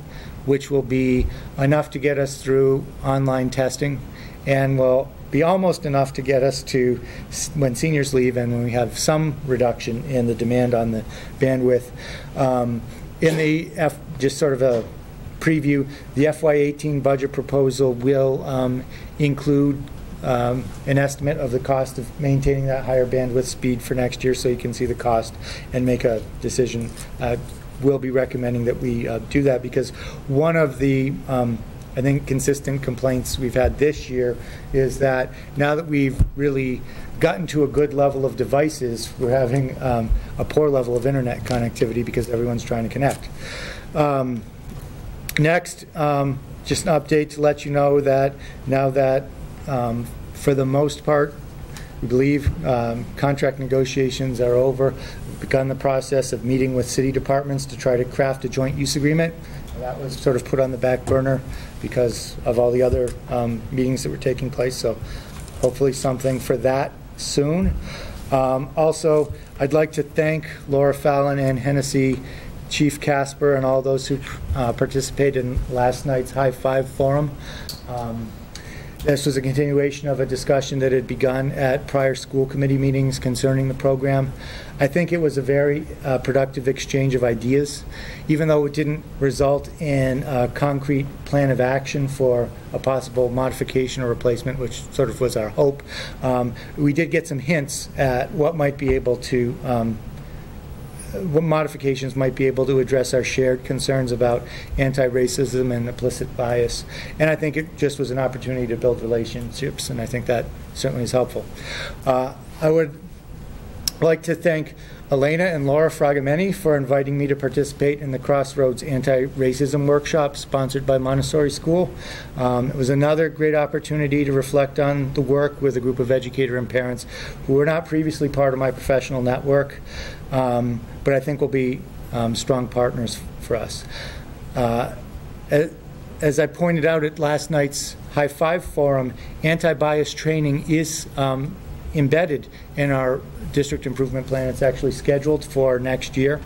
which will be enough to get us through online testing and will be almost enough to get us to when seniors leave and when we have some reduction in the demand on the bandwidth. Um, In the F, just sort of a preview, the FY18 budget proposal will um, include um, an estimate of the cost of maintaining that higher bandwidth speed for next year, so you can see the cost and make a decision. Uh, We'll be recommending that we uh, do that, because one of the, um, I think, consistent complaints we've had this year is that now that we've really gotten to a good level of devices, we're having um, a poor level of internet connectivity because everyone's trying to connect. Um, Next, um, just an update to let you know that now that, um, for the most part, we believe um, contract negotiations are over. We've begun the process of meeting with city departments to try to craft a joint use agreement. That was sort of put on the back burner because of all the other um, meetings that were taking place, so hopefully something for that soon. Um, Also, I'd like to thank Laura Fallon and Hennessy, Chief Kasper, and all those who uh, participated in last night's High Five Forum. Um, This was a continuation of a discussion that had begun at prior school committee meetings concerning the program. I think it was a very uh, productive exchange of ideas, even though it didn't result in a concrete plan of action for a possible modification or replacement, which sort of was our hope. Um, We did get some hints at what might be able to um, what modifications might be able to address our shared concerns about anti-racism and implicit bias. And I think it just was an opportunity to build relationships, and I think that certainly is helpful. Uh, I would like to thank Elena and Laura Fragameni for inviting me to participate in the Crossroads Anti-Racism Workshop sponsored by Montessori School. Um, it was another great opportunity to reflect on the work with a group of educator and parents who were not previously part of my professional network, um, but I think will be um, strong partners for us. Uh, as I pointed out at last night's High Five Forum, anti-bias training is um, embedded in our district improvement plan. It's actually scheduled for next year.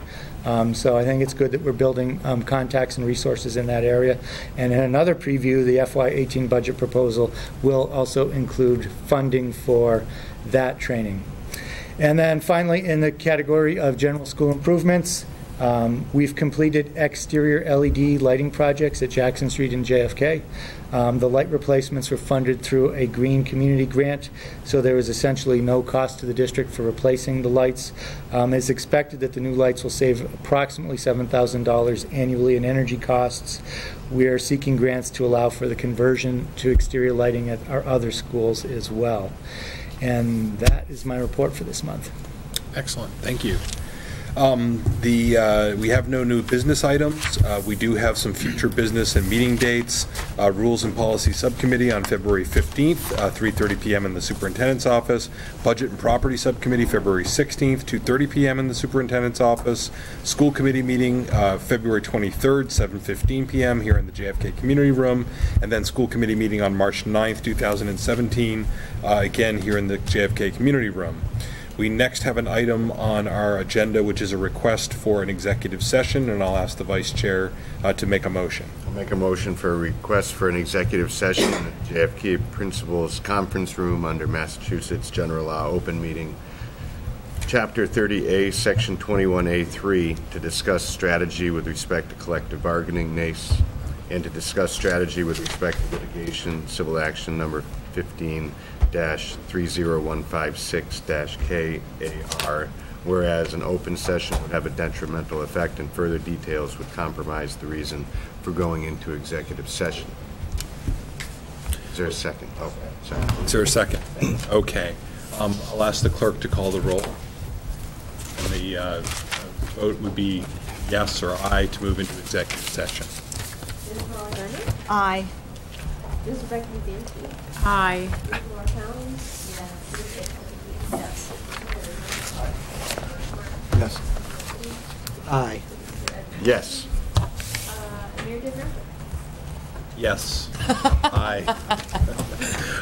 Um, So I think it's good that we're building um, contacts and resources in that area. And in another preview, the FY18 budget proposal will also include funding for that training. And then finally, in the category of general school improvements, um, we've completed exterior LED lighting projects at Jackson Street and JFK. Um, The light replacements were funded through a green community grant, so there was essentially no cost to the district for replacing the lights. Um, It's expected that the new lights will save approximately $7,000 annually in energy costs. We are seeking grants to allow for the conversion to exterior lighting at our other schools as well. And that is my report for this month. Excellent, thank you. Um, The, uh, we have no new business items. Uh, We do have some future business and meeting dates. Uh, Rules and Policy Subcommittee on February 15th, uh, 3:30 PM in the Superintendent's Office. Budget and Property Subcommittee, February 16th, 2:30 PM in the Superintendent's Office. School Committee meeting, uh, February 23rd, 7:15 PM here in the JFK Community Room. And then School Committee meeting on March 9th, 2017, uh, again here in the JFK Community Room. We next have an item on our agenda, which is a request for an executive session, and I'll ask the vice chair uh, to make a motion. I'll make a motion for a request for an executive session the JFK Principals Conference Room under Massachusetts General Law Open Meeting, Chapter 30A, Section 21A3, to discuss strategy with respect to collective bargaining, NACE, and to discuss strategy with respect to litigation, civil action number 15-30156-KAR whereas an open session would have a detrimental effect and further details would compromise the reason for going into executive session. Is there a second? Oh, sorry. Is there a second? Okay. Um, I'll ask the clerk to call the roll. And the uh, vote would be yes or aye to move into executive session. Ms. Molly Bennett? Aye. Ms. Rebecca Udinski? Aye. Ms. Laura Collins? Yes. Yes. Yes. Aye. Yes. Uh, Mayor Denver? Yes. Aye.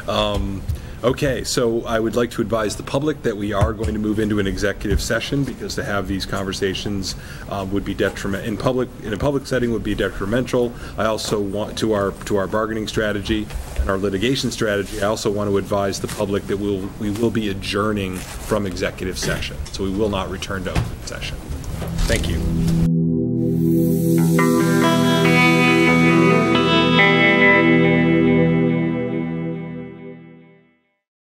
Um, Okay, so I would like to advise the public that we are going to move into an executive session because to have these conversations uh, would be detriment, in public, in a public setting would be detrimental. I also want, to our, to our bargaining strategy and our litigation strategy, I also want to advise the public that we'll, we will be adjourning from executive session. So we will not return to open session. Thank you.